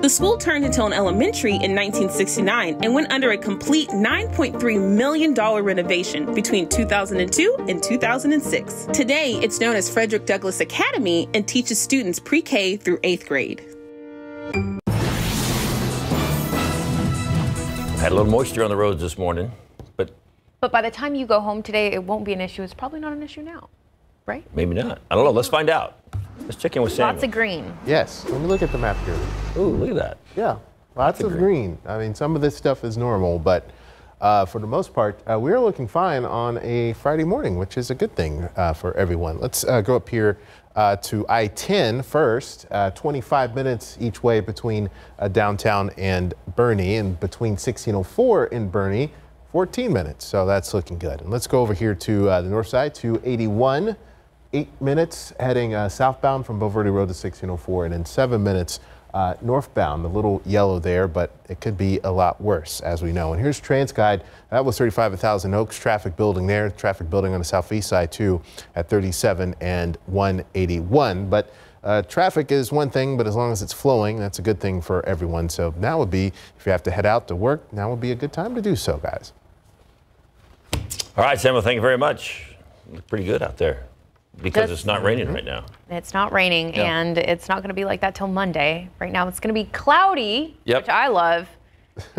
The school turned into an elementary in 1969 and went under a complete $9.3 million renovation between 2002 and 2006. Today, it's known as Frederick Douglass Academy and teaches students pre K through eighth grade. Had a little moisture on the roads this morning, but But by the time you go home today, it won't be an issue. It's probably not an issue now, right? maybe not. I don't know. Let's find out. Let's check in with Samuel. Lots of green. Yes. Let me look at the map here. Ooh, look at that. Yeah, lots of green. I mean, some of this stuff is normal, but uh, for the most part, uh, we're looking fine on a Friday morning, which is a good thing uh, for everyone. Let's uh, go up here uh, to I-10 first. Uh, 25 minutes each way between uh, downtown and Boerne, and between 1604 and Boerne, 14 minutes. So that's looking good. And let's go over here to uh, the north side to 81 eight minutes heading uh, southbound from Bulverde Road to 1604, and in seven minutes uh, northbound. A little yellow there, but it could be a lot worse, as we know. And here's TransGuide. That was 35 at Thousand Oaks. Traffic building there. Traffic building on the southeast side, too, at 37 and 181. But uh, traffic is one thing, but as long as it's flowing, that's a good thing for everyone. So now would be, if you have to head out to work, now would be a good time to do so, guys. All right, Samuel, thank you very much. Look pretty good out there because Just- it's not raining right now. It's not raining, Yeah. and it's not going to be like that till Monday. Right now, it's going to be cloudy, Yep. which I love,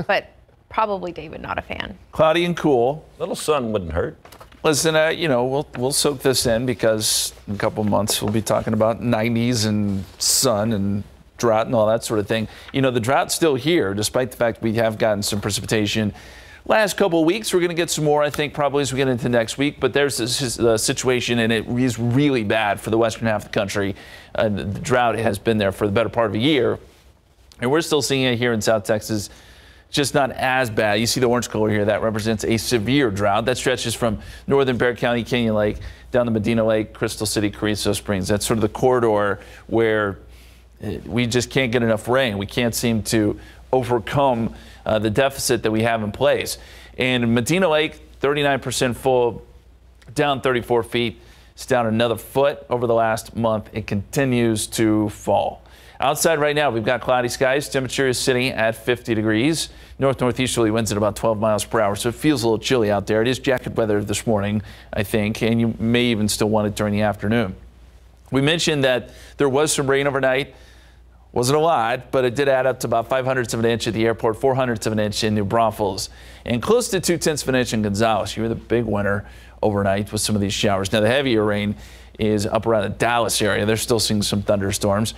but probably David not a fan. Cloudy and cool. Little sun wouldn't hurt. Listen, uh, you know, we'll we'll soak this in because in a couple months we'll be talking about 90s and sun and drought and all that sort of thing. You know, the drought's still here, despite the fact we have gotten some precipitation. Last couple weeks, we're going to get some more, I think, probably as we get into next week. But there's uh, situation, and it is really bad for the western half of the country. Uh, the drought has been there for the better part of a year. And we're still seeing it here in South Texas, just not as bad. You see the orange color here, that represents a severe drought that stretches from northern Bexar County, Canyon Lake, down to Medina Lake, Crystal City, Carrizo Springs. That's sort of the corridor where eh, we just can't get enough rain. We can't seem to overcome uh, the deficit that we have in place. And Medina Lake, 39% full, down 34 feet. It's down another foot over the last month. It continues to fall. Outside right now, we've got cloudy skies. Temperature is sitting at 50 degrees. North northeasterly winds at about 12 miles per hour, so it feels a little chilly out there. It is jacket weather this morning, I think, and you may even still want it during the afternoon. We mentioned that there was some rain overnight. Wasn't a lot, but it did add up to about 5 hundredths of an inch at the airport, 4 hundredths of an inch in New Braunfels, and close to 2 tenths of an inch in Gonzales. You were the big winner overnight with some of these showers. Now, the heavier rain is up around the Dallas area. They're still seeing some thunderstorms.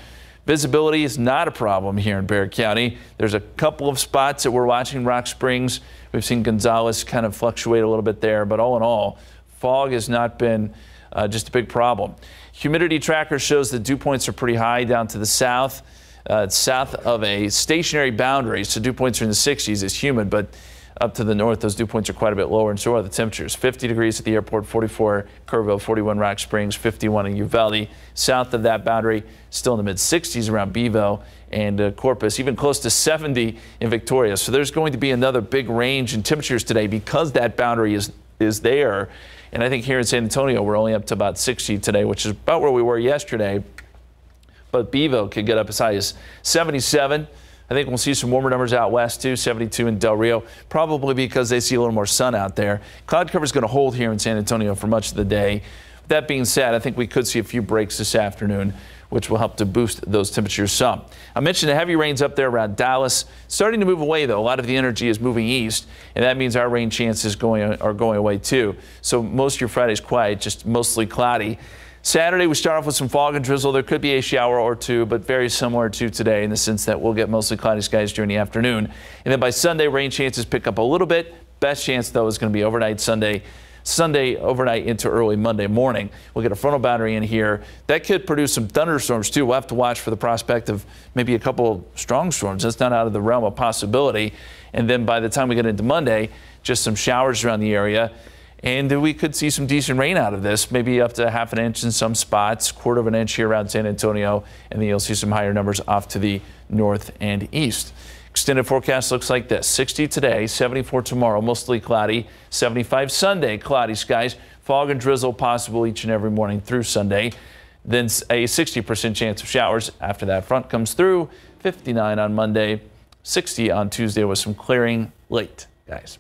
Visibility is not a problem here in Bexar County. There's a couple of spots that we're watching Rock Springs. We've seen Gonzales kind of fluctuate a little bit there, but all in all, fog has not been uh, just a big problem. Humidity tracker shows that dew points are pretty high down to the south. Uh, south of a stationary boundary, so dew points are in the 60s. It's humid, but up to the north, those dew points are quite a bit lower, and so are the temperatures. 50 degrees at the airport, 44 Kerrville, 41 Rock Springs, 51 in Uvalde. South of that boundary, still in the mid 60s around Beeville and uh, Corpus, even close to 70 in Victoria. So there's going to be another big range in temperatures today because that boundary is is there. And I think here in San Antonio, we're only up to about 60 today, which is about where we were yesterday. But Beeville could get up as high as 77. I think we'll see some warmer numbers out west too, 72 in Del Rio, probably because they see a little more sun out there. Cloud cover is going to hold here in San Antonio for much of the day. That being said, I think we could see a few breaks this afternoon, which will help to boost those temperatures some. I mentioned the heavy rains up there around Dallas. Starting to move away, though. A lot of the energy is moving east, and that means our rain chances going are going away too. So most of your Friday's quiet, just mostly cloudy. Saturday, we start off with some fog and drizzle. There could be a shower or two, but very similar to today in the sense that we'll get mostly cloudy skies during the afternoon. And then by Sunday, rain chances pick up a little bit. Best chance, though, is going to be overnight Sunday. Sunday overnight into early Monday morning. We'll get a frontal boundary in here. That could produce some thunderstorms too. We'll have to watch for the prospect of maybe a couple strong storms. That's not out of the realm of possibility. And then by the time we get into Monday, just some showers around the area. And we could see some decent rain out of this, maybe up to half an inch in some spots, quarter of an inch here around San Antonio, and then you'll see some higher numbers off to the north and east. Extended forecast looks like this 60 today, 74 tomorrow, mostly cloudy, 75 Sunday, cloudy skies, fog and drizzle possible each and every morning through Sunday. Then a 60% chance of showers after that front comes through, 59 on Monday, 60 on Tuesday with some clearing late, guys.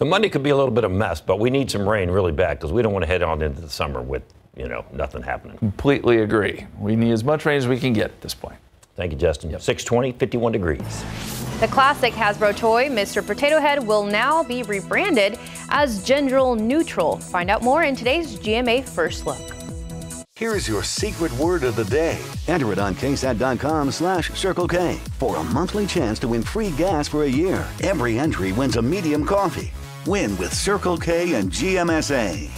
So Monday could be a little bit of a mess, but we need some rain really bad because we don't want to head on into the summer with, you know, nothing happening. Completely agree. We need as much rain as we can get at this point. Thank you, Justin. Yep. 620, 51 degrees. The classic Hasbro toy, Mr. Potato Head, will now be rebranded as Gender Neutral. Find out more in today's GMA First Look. Here's your secret word of the day. Enter it on ksat.com slash Circle K for a monthly chance to win free gas for a year. Every entry wins a medium coffee. Win with Circle K and GMSA.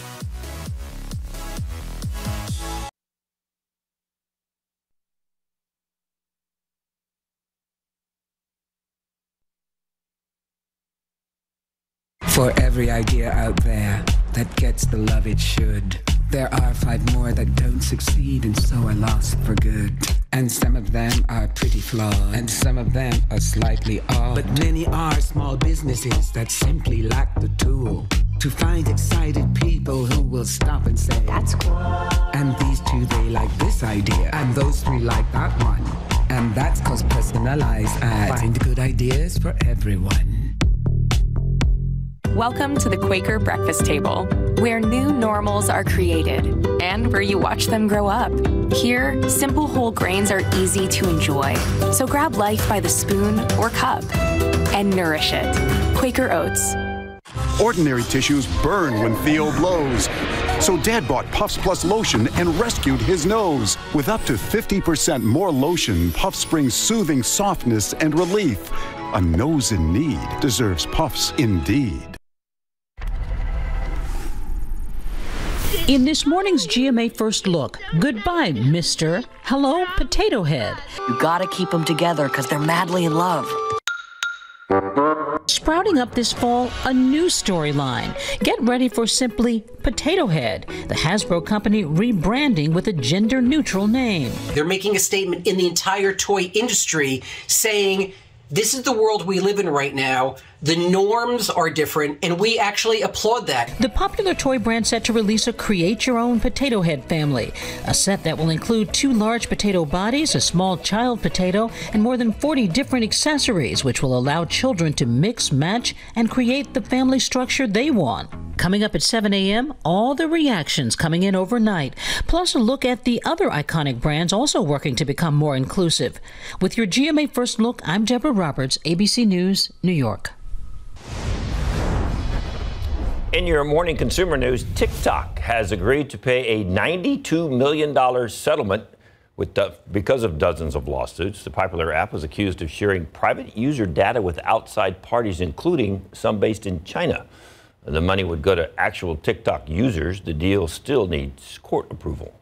For every idea out there that gets the love it should, there are five more that don't succeed and so are lost for good. And some of them are pretty flawed, and some of them are slightly odd. But many are small businesses that simply lack the tool to find excited people who will stop and say, That's cool. And these two, they like this idea, and those three like that one. And that's cause personalized ads find good ideas for everyone. Welcome to the Quaker Breakfast Table, where new normals are created and where you watch them grow up. Here, simple whole grains are easy to enjoy. So grab life by the spoon or cup and nourish it. Quaker Oats. Ordinary tissues burn when Theo blows. So Dad bought Puffs Plus lotion and rescued his nose. With up to 50% more lotion, Puffs brings soothing softness and relief. A nose in need deserves Puffs indeed. In this morning's GMA First Look, goodbye, Mr. Hello, Potato Head. You gotta keep them together because they're madly in love. Sprouting up this fall, a new storyline. Get ready for simply Potato Head, the Hasbro company rebranding with a gender neutral name. They're making a statement in the entire toy industry saying this is the world we live in right now. The norms are different, and we actually applaud that. The popular toy brand set to release a create your own potato head family, a set that will include two large potato bodies, a small child potato, and more than 40 different accessories, which will allow children to mix, match, and create the family structure they want. Coming up at 7 a.m., all the reactions coming in overnight, plus a look at the other iconic brands also working to become more inclusive. With your GMA First Look, I'm Deborah Roberts, ABC News, New York. In your morning consumer news, TikTok has agreed to pay a $92 million settlement with because of dozens of lawsuits. The popular app was accused of sharing private user data with outside parties, including some based in China. The money would go to actual TikTok users. The deal still needs court approval.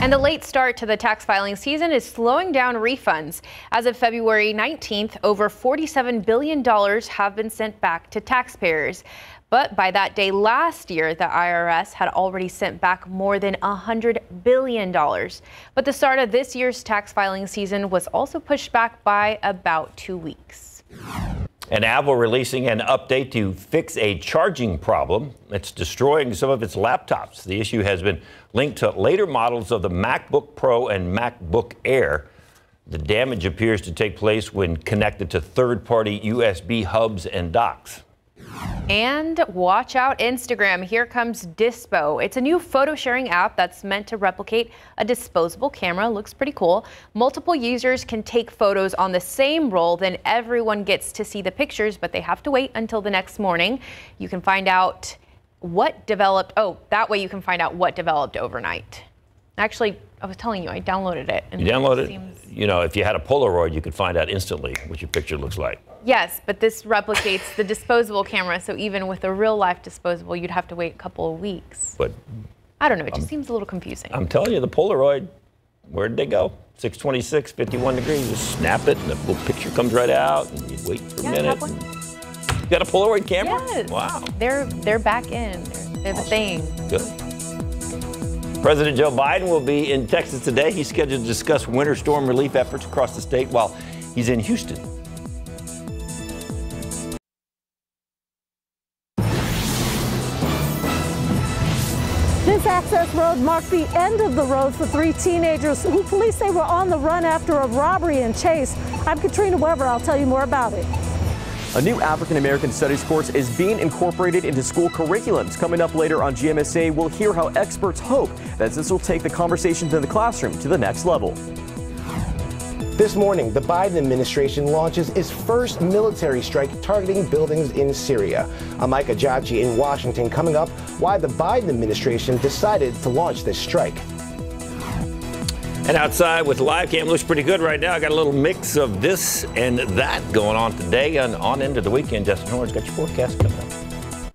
And the late start to the tax filing season is slowing down refunds. As of February 19th, over $47 billion have been sent back to taxpayers. But by that day last year, the IRS had already sent back more than $100 billion. But the start of this year's tax filing season was also pushed back by about two weeks. And Apple releasing an update to fix a charging problem. It's destroying some of its laptops. The issue has been linked to later models of the MacBook Pro and MacBook Air. The damage appears to take place when connected to third party USB hubs and docks. And watch out Instagram. Here comes Dispo. It's a new photo sharing app that's meant to replicate a disposable camera. Looks pretty cool. Multiple users can take photos on the same roll, then everyone gets to see the pictures, but they have to wait until the next morning. You can find out what developed. Oh, that way you can find out what developed overnight. Actually, I was telling you, I downloaded it. And You downloaded it. You know, if you had a Polaroid, you could find out instantly what your picture looks like. Yes, but this replicates the disposable *laughs* camera, so even with a real life disposable, you'd have to wait a couple of weeks. But I don't know, it just seems a little confusing. I'm telling you, the Polaroid, where did they go? 626, 51 degrees. You snap it, and the little picture comes right out, and you wait for a Yeah, I minute. You got a Polaroid camera? Yes. Wow. They're they're back in. They're, they're the thing. Good. President Joe Biden will be in Texas today. He's scheduled to discuss winter storm relief efforts across the state while he's in Houston. Road marked the end of the road for three teenagers who police say were on the run after a robbery and chase. I'm Katrina Weber. I'll tell you more about it. A new African American Studies course is being incorporated into school curriculums. Coming up later on GMSA, we'll hear how experts hope that this will take the conversations in the classroom to the next level. This morning, the Biden administration launches its first military strike targeting buildings in Syria. I'm Ike Ejiochi in Washington. Coming up, why the Biden administration decided to launch this strike. And outside with live cam looks pretty good right now. I got a little mix of this and that going on today and on into the weekend. Justin Horne's got your forecast coming up.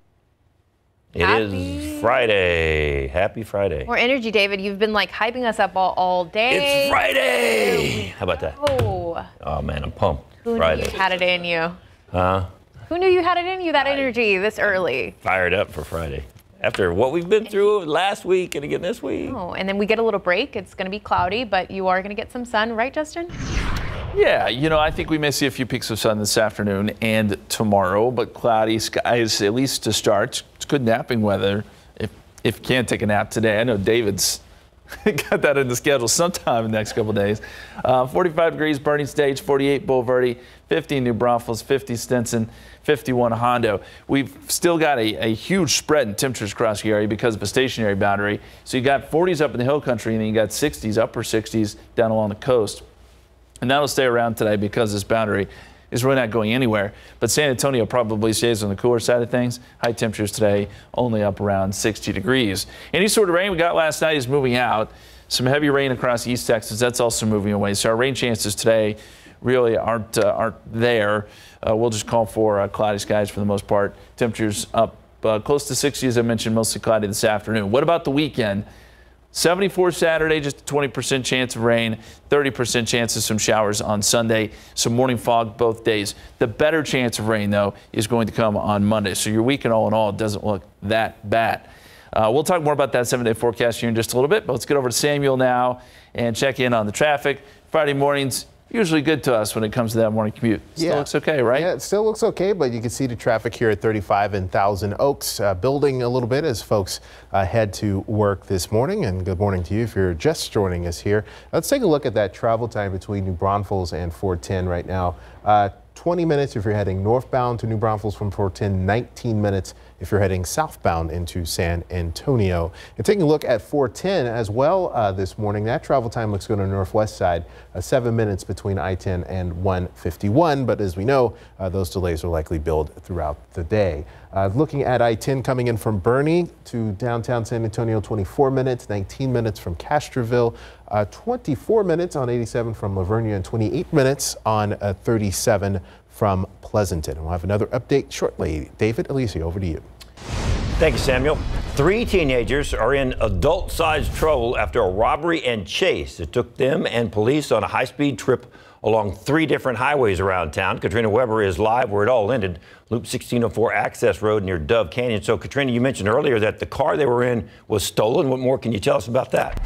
It is Friday. Happy Friday. More energy, David. You've been like hyping us up all, all day. It's Friday. How about that? Oh, Oh man, I'm pumped. who Friday. knew you had it in you? Huh? Who knew you had it in you, that energy this early? Fired up for Friday. After what we've been through last week and again this week. Oh, and then we get a little break. It's going to be cloudy, but you are going to get some sun, right, Justin? Yeah, you know, I think we may see a few peaks of sun this afternoon and tomorrow, but cloudy skies at least to start. It's good napping weather if you can't take a nap today. I know David's *laughs* got that in the schedule sometime in the next couple days. Uh, 45 degrees Boerne Stage, 48 Bulverde, 50 New Braunfels, 50 Stinson, 51 Hondo. We've still got a, a huge spread in temperatures across the area because of a stationary boundary. So you got 40s up in the hill country and then you got 60s, upper 60s down along the coast. And that'll stay around today because this boundary is really not going anywhere. But San Antonio probably stays on the cooler side of things. High temperatures today only up around 60 degrees. Any sort of rain we got last night is moving out. Some heavy rain across East Texas, that's also moving away. So our rain chances today really aren't, uh, aren't there. Uh, we'll just call for uh, cloudy skies for the most part. Temperatures up uh, close to 60, as I mentioned, mostly cloudy this afternoon. What about the weekend? 74 Saturday, just a 20% chance of rain, 30% chance of some showers on Sunday, some morning fog both days. The better chance of rain, though, is going to come on Monday. So your weekend, all in all, doesn't look that bad. Uh, we'll talk more about that seven day forecast here in just a little bit, but let's get over to Samuel now and check in on the traffic. Friday mornings, usually good to us when it comes to that morning commute. Still Yeah. looks okay, right? Yeah, it still looks okay, but you can see the traffic here at 35 and Thousand Oaks uh, building a little bit as folks uh, head to work this morning. And good morning to you if you're just joining us here. Let's take a look at that travel time between New Braunfels and 410 right now. Uh, 20 minutes if you're heading northbound to New Braunfels from 410, 19 minutes if you're heading southbound into San Antonio. And taking a look at 410 as well uh, this morning, that travel time looks good on the northwest side, uh, seven minutes between I-10 and 151. But as we know, uh, those delays will likely build throughout the day. Uh, looking at I-10 coming in from Boerne to downtown San Antonio, 24 minutes, 19 minutes from Castroville, uh, 24 minutes on 87 from La Vernia, and 28 minutes on uh, 37 from Pleasanton. And We'll have another update shortly. David Alicia, over to you. Thank you, Samuel. Three teenagers are in adult sized trouble after a robbery and chase. It took them and police on a high speed trip along three different highways around town. Katrina Weber is live where it all ended, Loop 1604 Access Road near Dove Canyon. So, Katrina, you mentioned earlier that the car they were in was stolen. What more can you tell us about that?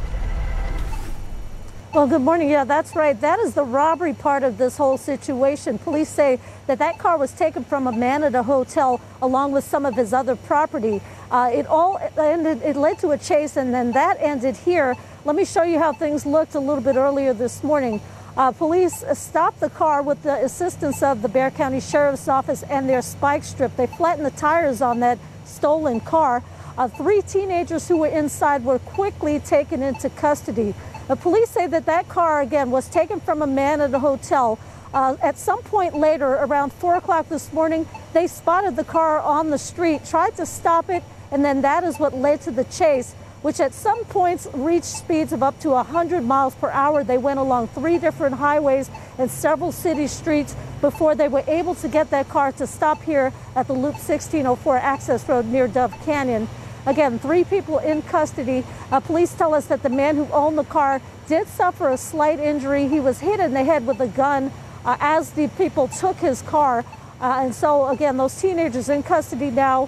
Well, good morning. Yeah, that's right. That is the robbery part of this whole situation. Police say that that car was taken from a man at a hotel along with some of his other property. Uh, it all ended, it led to a chase and then that ended here. Let me show you how things looked a little bit earlier this morning. Uh, police stopped the car with the assistance of the Bexar County Sheriff's Office and their spike strip. They flattened the tires on that stolen car. Uh, three teenagers who were inside were quickly taken into custody. The police say that that car, again, was taken from a man at a hotel. Uh, at some point later, around 4 o'clock this morning, they spotted the car on the street, tried to stop it, and then that is what led to the chase, which at some points reached speeds of up to 100 miles per hour. They went along three different highways and several city streets before they were able to get that car to stop here at the Loop 1604 access road near Dove Canyon. Again, three people in custody. Uh, police tell us that the man who owned the car did suffer a slight injury. He was hit in the head with a gun uh, as the people took his car. Uh, and so, again, those teenagers in custody now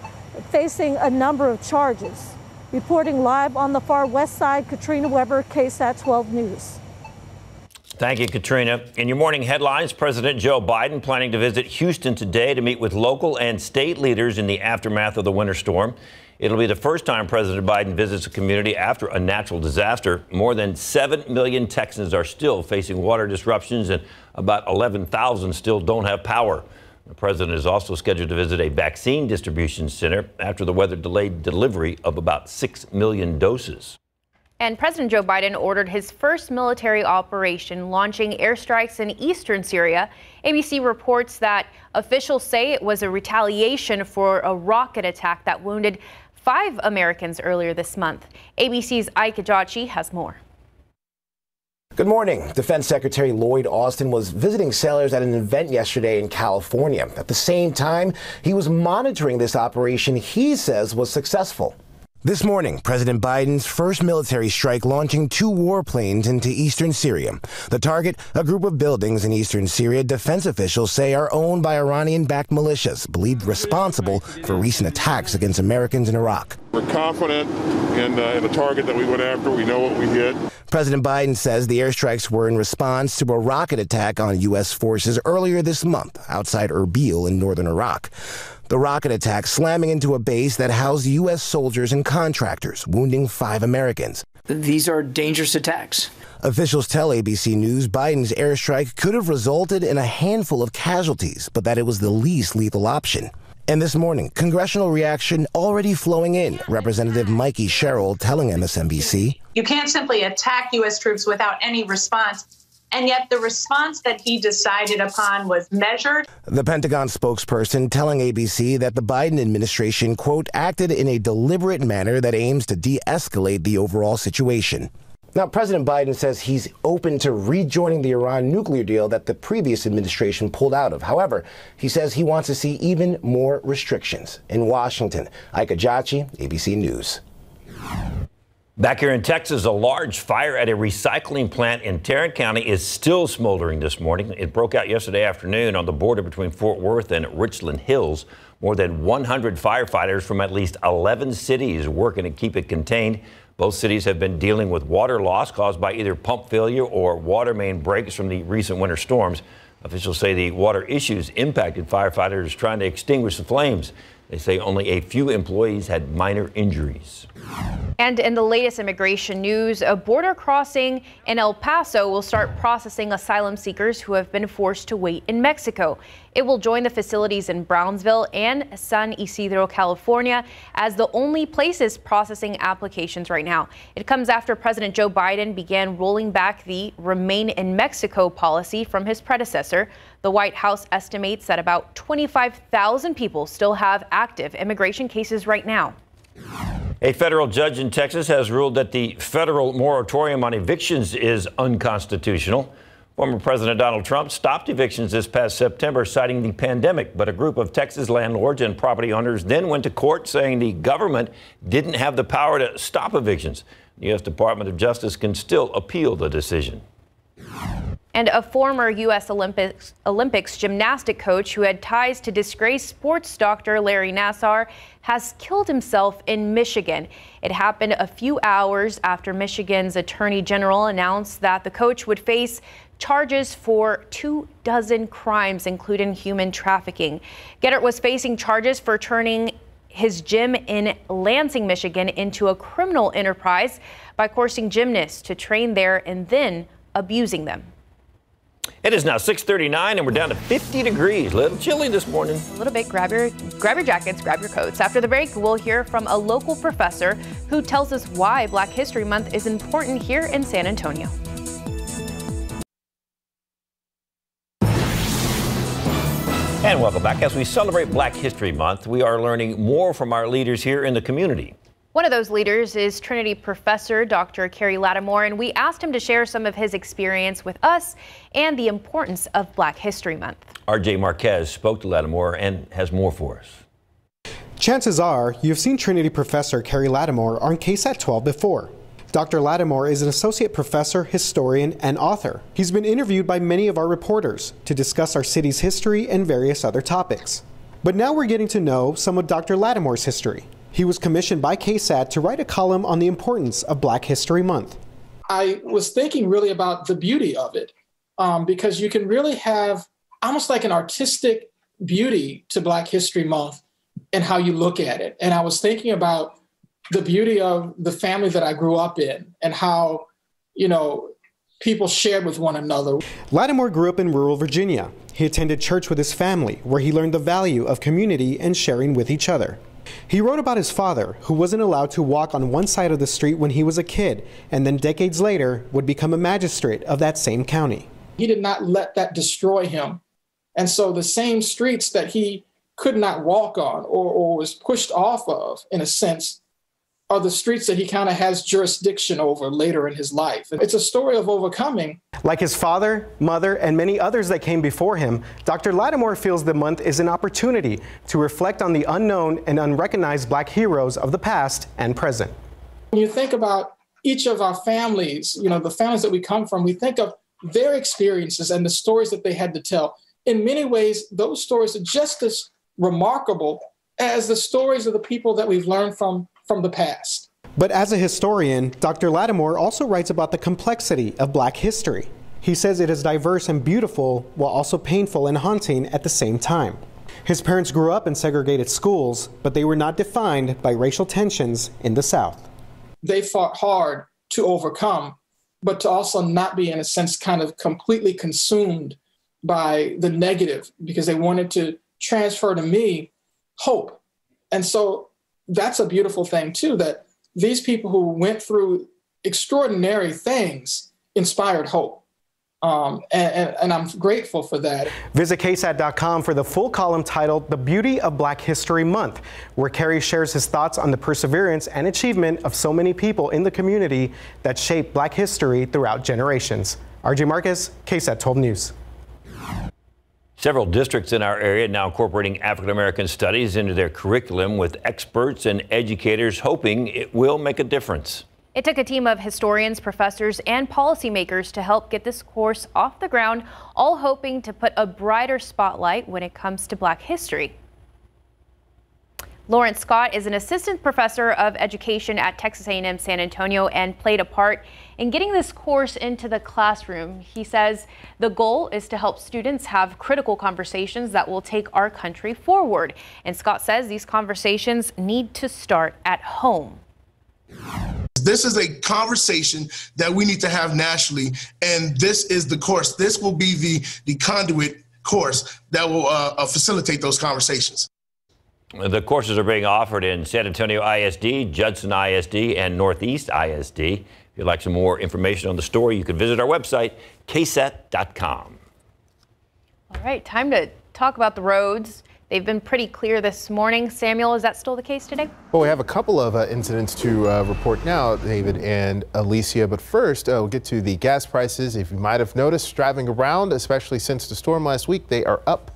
facing a number of charges. Reporting live on the far west side, Katrina Weber, KSAT 12 News. Thank you, Katrina. In your morning headlines, President Joe Biden planning to visit Houston today to meet with local and state leaders in the aftermath of the winter storm. It'll be the first time President Biden visits a community after a natural disaster. More than 7 million Texans are still facing water disruptions, and about 11,000 still don't have power. The president is also scheduled to visit a vaccine distribution center after the weather delayed delivery of about 6 million doses. And President Joe Biden ordered his first military operation, launching airstrikes in eastern Syria. ABC reports that officials say it was a retaliation for a rocket attack that wounded five Americans earlier this month. ABC's Ike Ejiochi has more. Good morning. Defense Secretary Lloyd Austin was visiting sailors at an event yesterday in California. At the same time, he was monitoring this operation he says was successful. This morning, President Biden's first military strike launching two warplanes into eastern Syria. The target, a group of buildings in eastern Syria defense officials say are owned by Iranian backed militias, believed responsible for recent attacks against Americans in Iraq. We're confident in, uh, in the target that we went after. We know what we hit. President Biden says the airstrikes were in response to a rocket attack on U.S. forces earlier this month outside Erbil in northern Iraq. The rocket attack slamming into a base that housed U.S. soldiers and contractors, wounding five Americans. These are dangerous attacks. Officials tell ABC News Biden's airstrike could have resulted in a handful of casualties, but that it was the least lethal option. And this morning, congressional reaction already flowing in. Representative Mikey Sherrill telling MSNBC. You can't simply attack U.S. troops without any response. And yet, the response that he decided upon was measured. The Pentagon spokesperson telling ABC that the Biden administration, quote, acted in a deliberate manner that aims to de escalate the overall situation. Now, President Biden says he's open to rejoining the Iran nuclear deal that the previous administration pulled out of. However, he says he wants to see even more restrictions. In Washington, Ike Ejiochi, ABC News. Back here in Texas, a large fire at a recycling plant in Tarrant County is still smoldering this morning. It broke out yesterday afternoon on the border between Fort Worth and Richland Hills. More than 100 firefighters from at least 11 cities working to keep it contained. Both cities have been dealing with water loss caused by either pump failure or water main breaks from the recent winter storms. Officials say the water issues impacted firefighters trying to extinguish the flames. They say only a few employees had minor injuries. And in the latest immigration news, a border crossing in El Paso will start processing asylum seekers who have been forced to wait in Mexico. It will join the facilities in Brownsville and San Ysidro, California, as the only places processing applications right now. It comes after President Joe Biden began rolling back the Remain in Mexico policy from his predecessor. The White House estimates that about 25,000 people still have active immigration cases right now. A federal judge in Texas has ruled that the federal moratorium on evictions is unconstitutional. Former President Donald Trump stopped evictions this past September, citing the pandemic. But a group of Texas landlords and property owners then went to court saying the government didn't have the power to stop evictions. The U.S. Department of Justice can still appeal the decision. And a former U.S. Olympics, Olympics gymnastic coach who had ties to disgraced sports doctor Larry Nassar has killed himself in Michigan. It happened a few hours after Michigan's attorney general announced that the coach would face charges for two dozen crimes, including human trafficking. Geddert was facing charges for turning his gym in Lansing, Michigan into a criminal enterprise by coercing gymnasts to train there and then abusing them. It is now 6:39 and we're down to 50 degrees. A little chilly this morning. A little bit. Grab your grab your jackets, grab your coats. After the break, we'll hear from a local professor who tells us why Black History Month is important here in San Antonio. And welcome back. As we celebrate Black History Month, we are learning more from our leaders here in the community. One of those leaders is Trinity professor Dr. Carey Latimore, and we asked him to share some of his experience with us and the importance of Black History Month. RJ Marquez spoke to Latimore and has more for us. Chances are you've seen Trinity professor Carey Latimore on KSAT 12 before. Dr. Latimore is an associate professor, historian, and author. He's been interviewed by many of our reporters to discuss our city's history and various other topics. But now we're getting to know some of Dr. Latimore's history. He was commissioned by KSAT to write a column on the importance of Black History Month. I was thinking really about the beauty of it um, because you can really have almost like an artistic beauty to Black History Month and how you look at it. And I was thinking about the beauty of the family that I grew up in and how, you know, people shared with one another. Latimore grew up in rural Virginia. He attended church with his family, where he learned the value of community and sharing with each other. He wrote about his father, who wasn't allowed to walk on one side of the street when he was a kid, and then decades later would become a magistrate of that same county. He did not let that destroy him. And so the same streets that he could not walk on or, or was pushed off of, in a sense, are the streets that he kind of has jurisdiction over later in his life. It's a story of overcoming. Like his father, mother, and many others that came before him, Dr. Latimore feels the month is an opportunity to reflect on the unknown and unrecognized black heroes of the past and present. When you think about each of our families, you know, the families that we come from, we think of their experiences and the stories that they had to tell. In many ways, those stories are just as remarkable as the stories of the people that we've learned from from the past. But as a historian, Dr. Latimore also writes about the complexity of black history. He says it is diverse and beautiful while also painful and haunting at the same time. His parents grew up in segregated schools, but they were not defined by racial tensions in the South. They fought hard to overcome, but to also not be, in a sense, kind of completely consumed by the negative because they wanted to transfer to me hope. And so that's a beautiful thing too that these people who went through extraordinary things inspired hope Um, and, and, and, I'm grateful for that. Visit KSAT.com for the full column titled The Beauty of Black History Month, where Carey shares his thoughts on the perseverance and achievement of so many people in the community that shaped black history throughout generations. RJ Marquez, KSAT 12 News. Several districts in our area now incorporating African American studies into their curriculum with experts and educators hoping it will make a difference. It took a team of historians, professors, and policymakers to help get this course off the ground, all hoping to put a brighter spotlight when it comes to black history. Lawrence Scott is an assistant professor of education at Texas A&M San Antonio and played a part in getting this course into the classroom. He says the goal is to help students have critical conversations that will take our country forward. And Scott says these conversations need to start at home. This is a conversation that we need to have nationally, and this is the course. This will be the, the conduit course that will uh, uh, facilitate those conversations. The courses are being offered in San Antonio ISD, Judson ISD, and Northeast ISD. If you'd like some more information on the story, you can visit our website, ksat.com. All right, time to talk about the roads. They've been pretty clear this morning. Samuel, is that still the case today? Well, we have a couple of uh, incidents to uh, report now, David and Alicia. But first, uh, we'll get to the gas prices. If you might have noticed, driving around, especially since the storm last week, they are up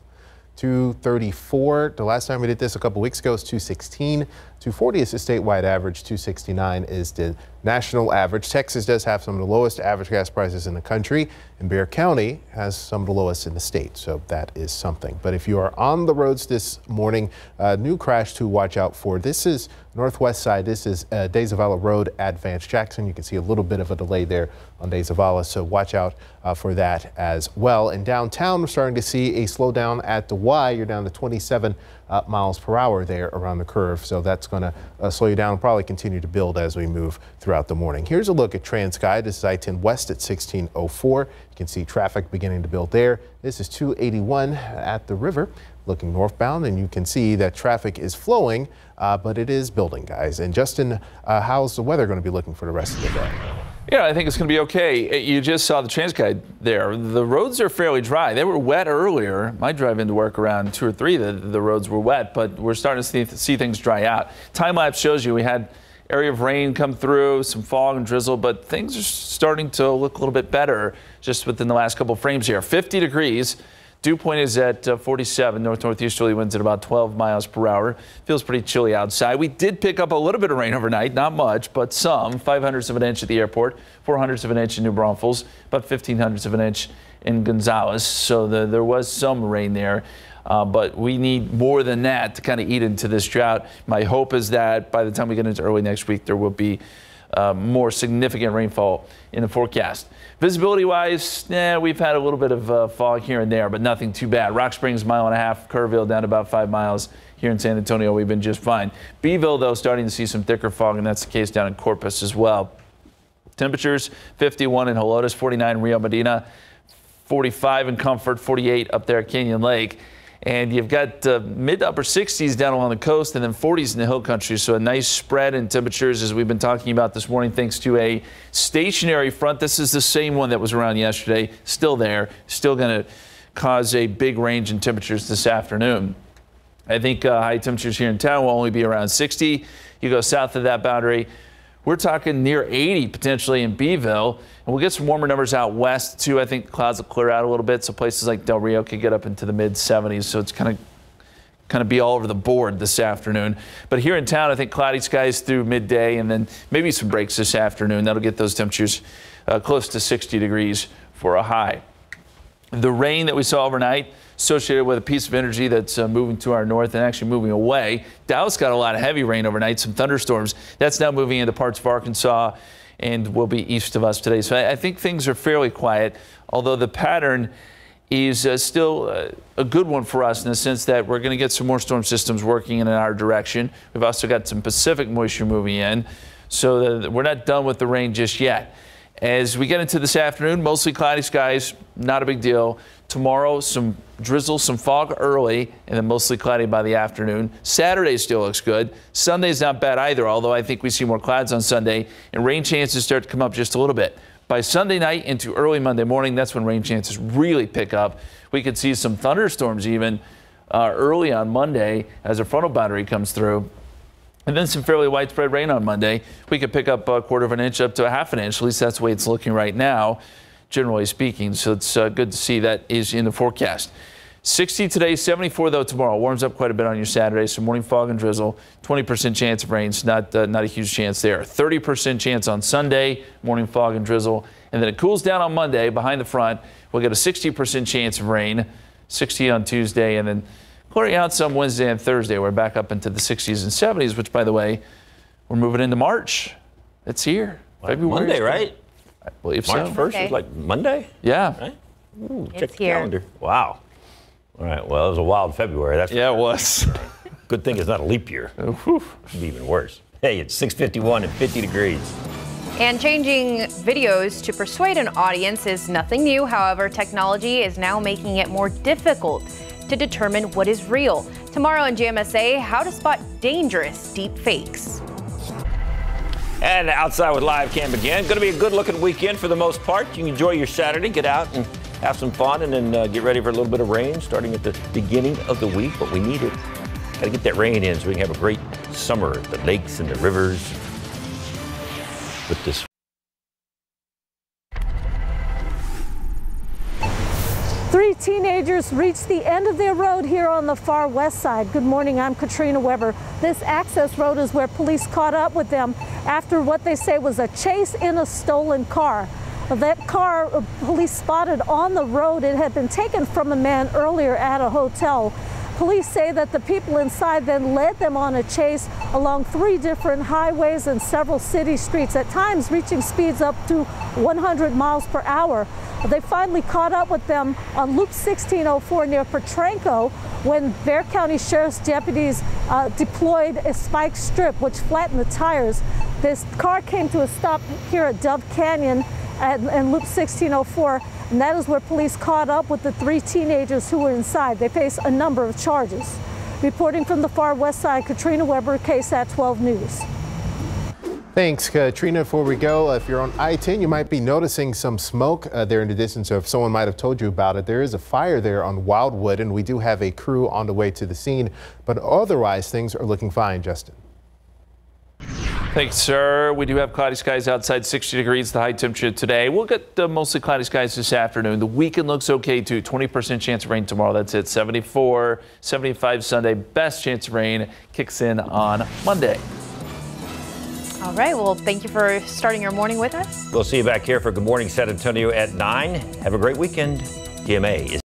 234. The last time we did this a couple weeks ago was 216. 240 is the statewide average. 269 is the national average. Texas does have some of the lowest average gas prices in the country, and Bexar County has some of the lowest in the state. So that is something. But if you are on the roads this morning, a new crash to watch out for. This is northwest side. This is uh, De Zavala Road at Vance Jackson. You can see a little bit of a delay there on De Zavala, so watch out uh, for that as well. In downtown, we're starting to see a slowdown at the Y. You're down to 27 uh, miles per hour there around the curve, so that's going to uh, slow you down probably continue to build as we move throughout the morning. Here's a look at TransGuide. This is I-10 West at 1604. You can see traffic beginning to build there. This is 281 at the river looking northbound, and you can see that traffic is flowing, uh, but it is building, guys. And Justin, uh, how's the weather going to be looking for the rest of the day? Yeah, I think it's going to be okay. Uh, you just saw the TransGuide there. The roads are fairly dry. They were wet earlier. My drive into work around 2 or 3, the, the roads were wet, but we're starting to see, see things dry out. Time lapse shows you we had area of rain come through, some fog and drizzle, but things are starting to look a little bit better just within the last couple frames here. 50 degrees. Dew point is at uh, 47. North northeasterly winds at about 12 miles per hour. Feels pretty chilly outside. We did pick up a little bit of rain overnight, not much, but some. Five hundredths of an inch at the airport, four hundredths of an inch in New Braunfels, about 15 hundredths of an inch in Gonzales. So the, there was some rain there. Uh, but we need more than that to kind of eat into this drought. My hope is that by the time we get into early next week, there will be uh, more significant rainfall in the forecast. Visibility wise, yeah, we've had a little bit of uh, fog here and there, but nothing too bad. Rock Springs, mile and a half, Kerrville down about five miles. Here in San Antonio, we've been just fine. Beeville, though, starting to see some thicker fog, and that's the case down in Corpus as well. Temperatures 51 in Helotes, 49 in Rio Medina, 45 in Comfort, 48 up there at Canyon Lake. And you've got uh, mid to upper 60s down along the coast and then 40s in the hill country. So a nice spread in temperatures as we've been talking about this morning, thanks to a stationary front. This is the same one that was around yesterday, still there, still going to cause a big range in temperatures this afternoon. I think uh, high temperatures here in town will only be around 60. You go south of that boundary, we're talking near 80 potentially in Beeville. And we'll get some warmer numbers out west too. I think the clouds will clear out a little bit. So places like Del Rio could get up into the mid 70s. So it's kind of kind of be all over the board this afternoon. But here in town, I think cloudy skies through midday and then maybe some breaks this afternoon. That'll get those temperatures uh, close to 60 degrees for a high. The rain that we saw overnight associated with a piece of energy that's uh, moving to our north and actually moving away. Dallas got a lot of heavy rain overnight, some thunderstorms. That's now moving into parts of Arkansas and will be east of us today. So I, I think things are fairly quiet, although the pattern is uh, still uh, a good one for us in the sense that we're going to get some more storm systems working in our direction. We've also got some Pacific moisture moving in, so we're not done with the rain just yet. As we get into this afternoon, mostly cloudy skies, not a big deal. Tomorrow, some drizzle, some fog early, and then mostly cloudy by the afternoon. Saturday still looks good. Sunday's not bad either, although I think we see more clouds on Sunday, and rain chances start to come up just a little bit. By Sunday night into early Monday morning, that's when rain chances really pick up. We could see some thunderstorms even uh, early on Monday as a frontal boundary comes through. And then some fairly widespread rain on Monday. We could pick up a quarter of an inch up to a half an inch. At least that's the way it's looking right now, generally speaking. So it's uh, good to see that is in the forecast. 60 today, 74 though tomorrow. Warms up quite a bit on your Saturday. Some morning fog and drizzle. 20% chance of rain. Not uh, not a huge chance there. 30% chance on Sunday. Morning fog and drizzle. And then it cools down on Monday behind the front. We'll get a 60% chance of rain. 60 on Tuesday, and then clearing out some Wednesday and Thursday. We're back up into the 60s and 70s, which, by the way, we're moving into March. It's here. Like Monday, right? I believe March so. 1st is like Monday? Yeah. Right? Ooh, It's check the here. calendar. Wow. All right. Well, it was a wild February. That's yeah, it was. *laughs* Good thing it's not a leap year. *laughs* It'd be even worse. Hey, it's 6:51 and 50 degrees. And changing videos to persuade an audience is nothing new. However, technology is now making it more difficult to determine what is real. Tomorrow on GMSA, how to spot dangerous deep fakes. And outside with live cam again. Going to be a good looking weekend for the most part. You can enjoy your Saturday, get out and have some fun, and then uh, get ready for a little bit of rain starting at the beginning of the week. But we need it. Got to get that rain in so we can have a great summer. at The lakes and the rivers with this. Three teenagers reached the end of their road here on the far west side. Good morning, I'm Katrina Weber. This access road is where police caught up with them after what they say was a chase in a stolen car. That car, uh, police spotted on the road. It had been taken from a man earlier at a hotel. Police say that the people inside then led them on a chase along three different highways and several city streets, at times reaching speeds up to 100 miles per hour. They finally caught up with them on Loop 1604 near Potranco when Bexar County Sheriff's deputies uh, deployed a spike strip which flattened the tires. This car came to a stop here at Dove Canyon and, and Loop 1604, and that is where police caught up with the three teenagers who were inside. They face a number of charges. Reporting from the far west side, Katrina Weber, KSAT 12 News. Thanks, Katrina. Before we go, if you're on I-10, you might be noticing some smoke uh, there in the distance, or if someone might have told you about it. There is a fire there on Wildwood, and we do have a crew on the way to the scene, but otherwise things are looking fine, Justin. Thanks, sir. We do have cloudy skies outside, 60 degrees, the high temperature today. We'll get uh, mostly cloudy skies this afternoon. The weekend looks okay, too. 20% chance of rain tomorrow. That's it. 74, 75 Sunday. Best chance of rain kicks in on Monday. All right. Well, thank you for starting your morning with us. We'll see you back here for Good Morning San Antonio at 9. Have a great weekend. GMA is.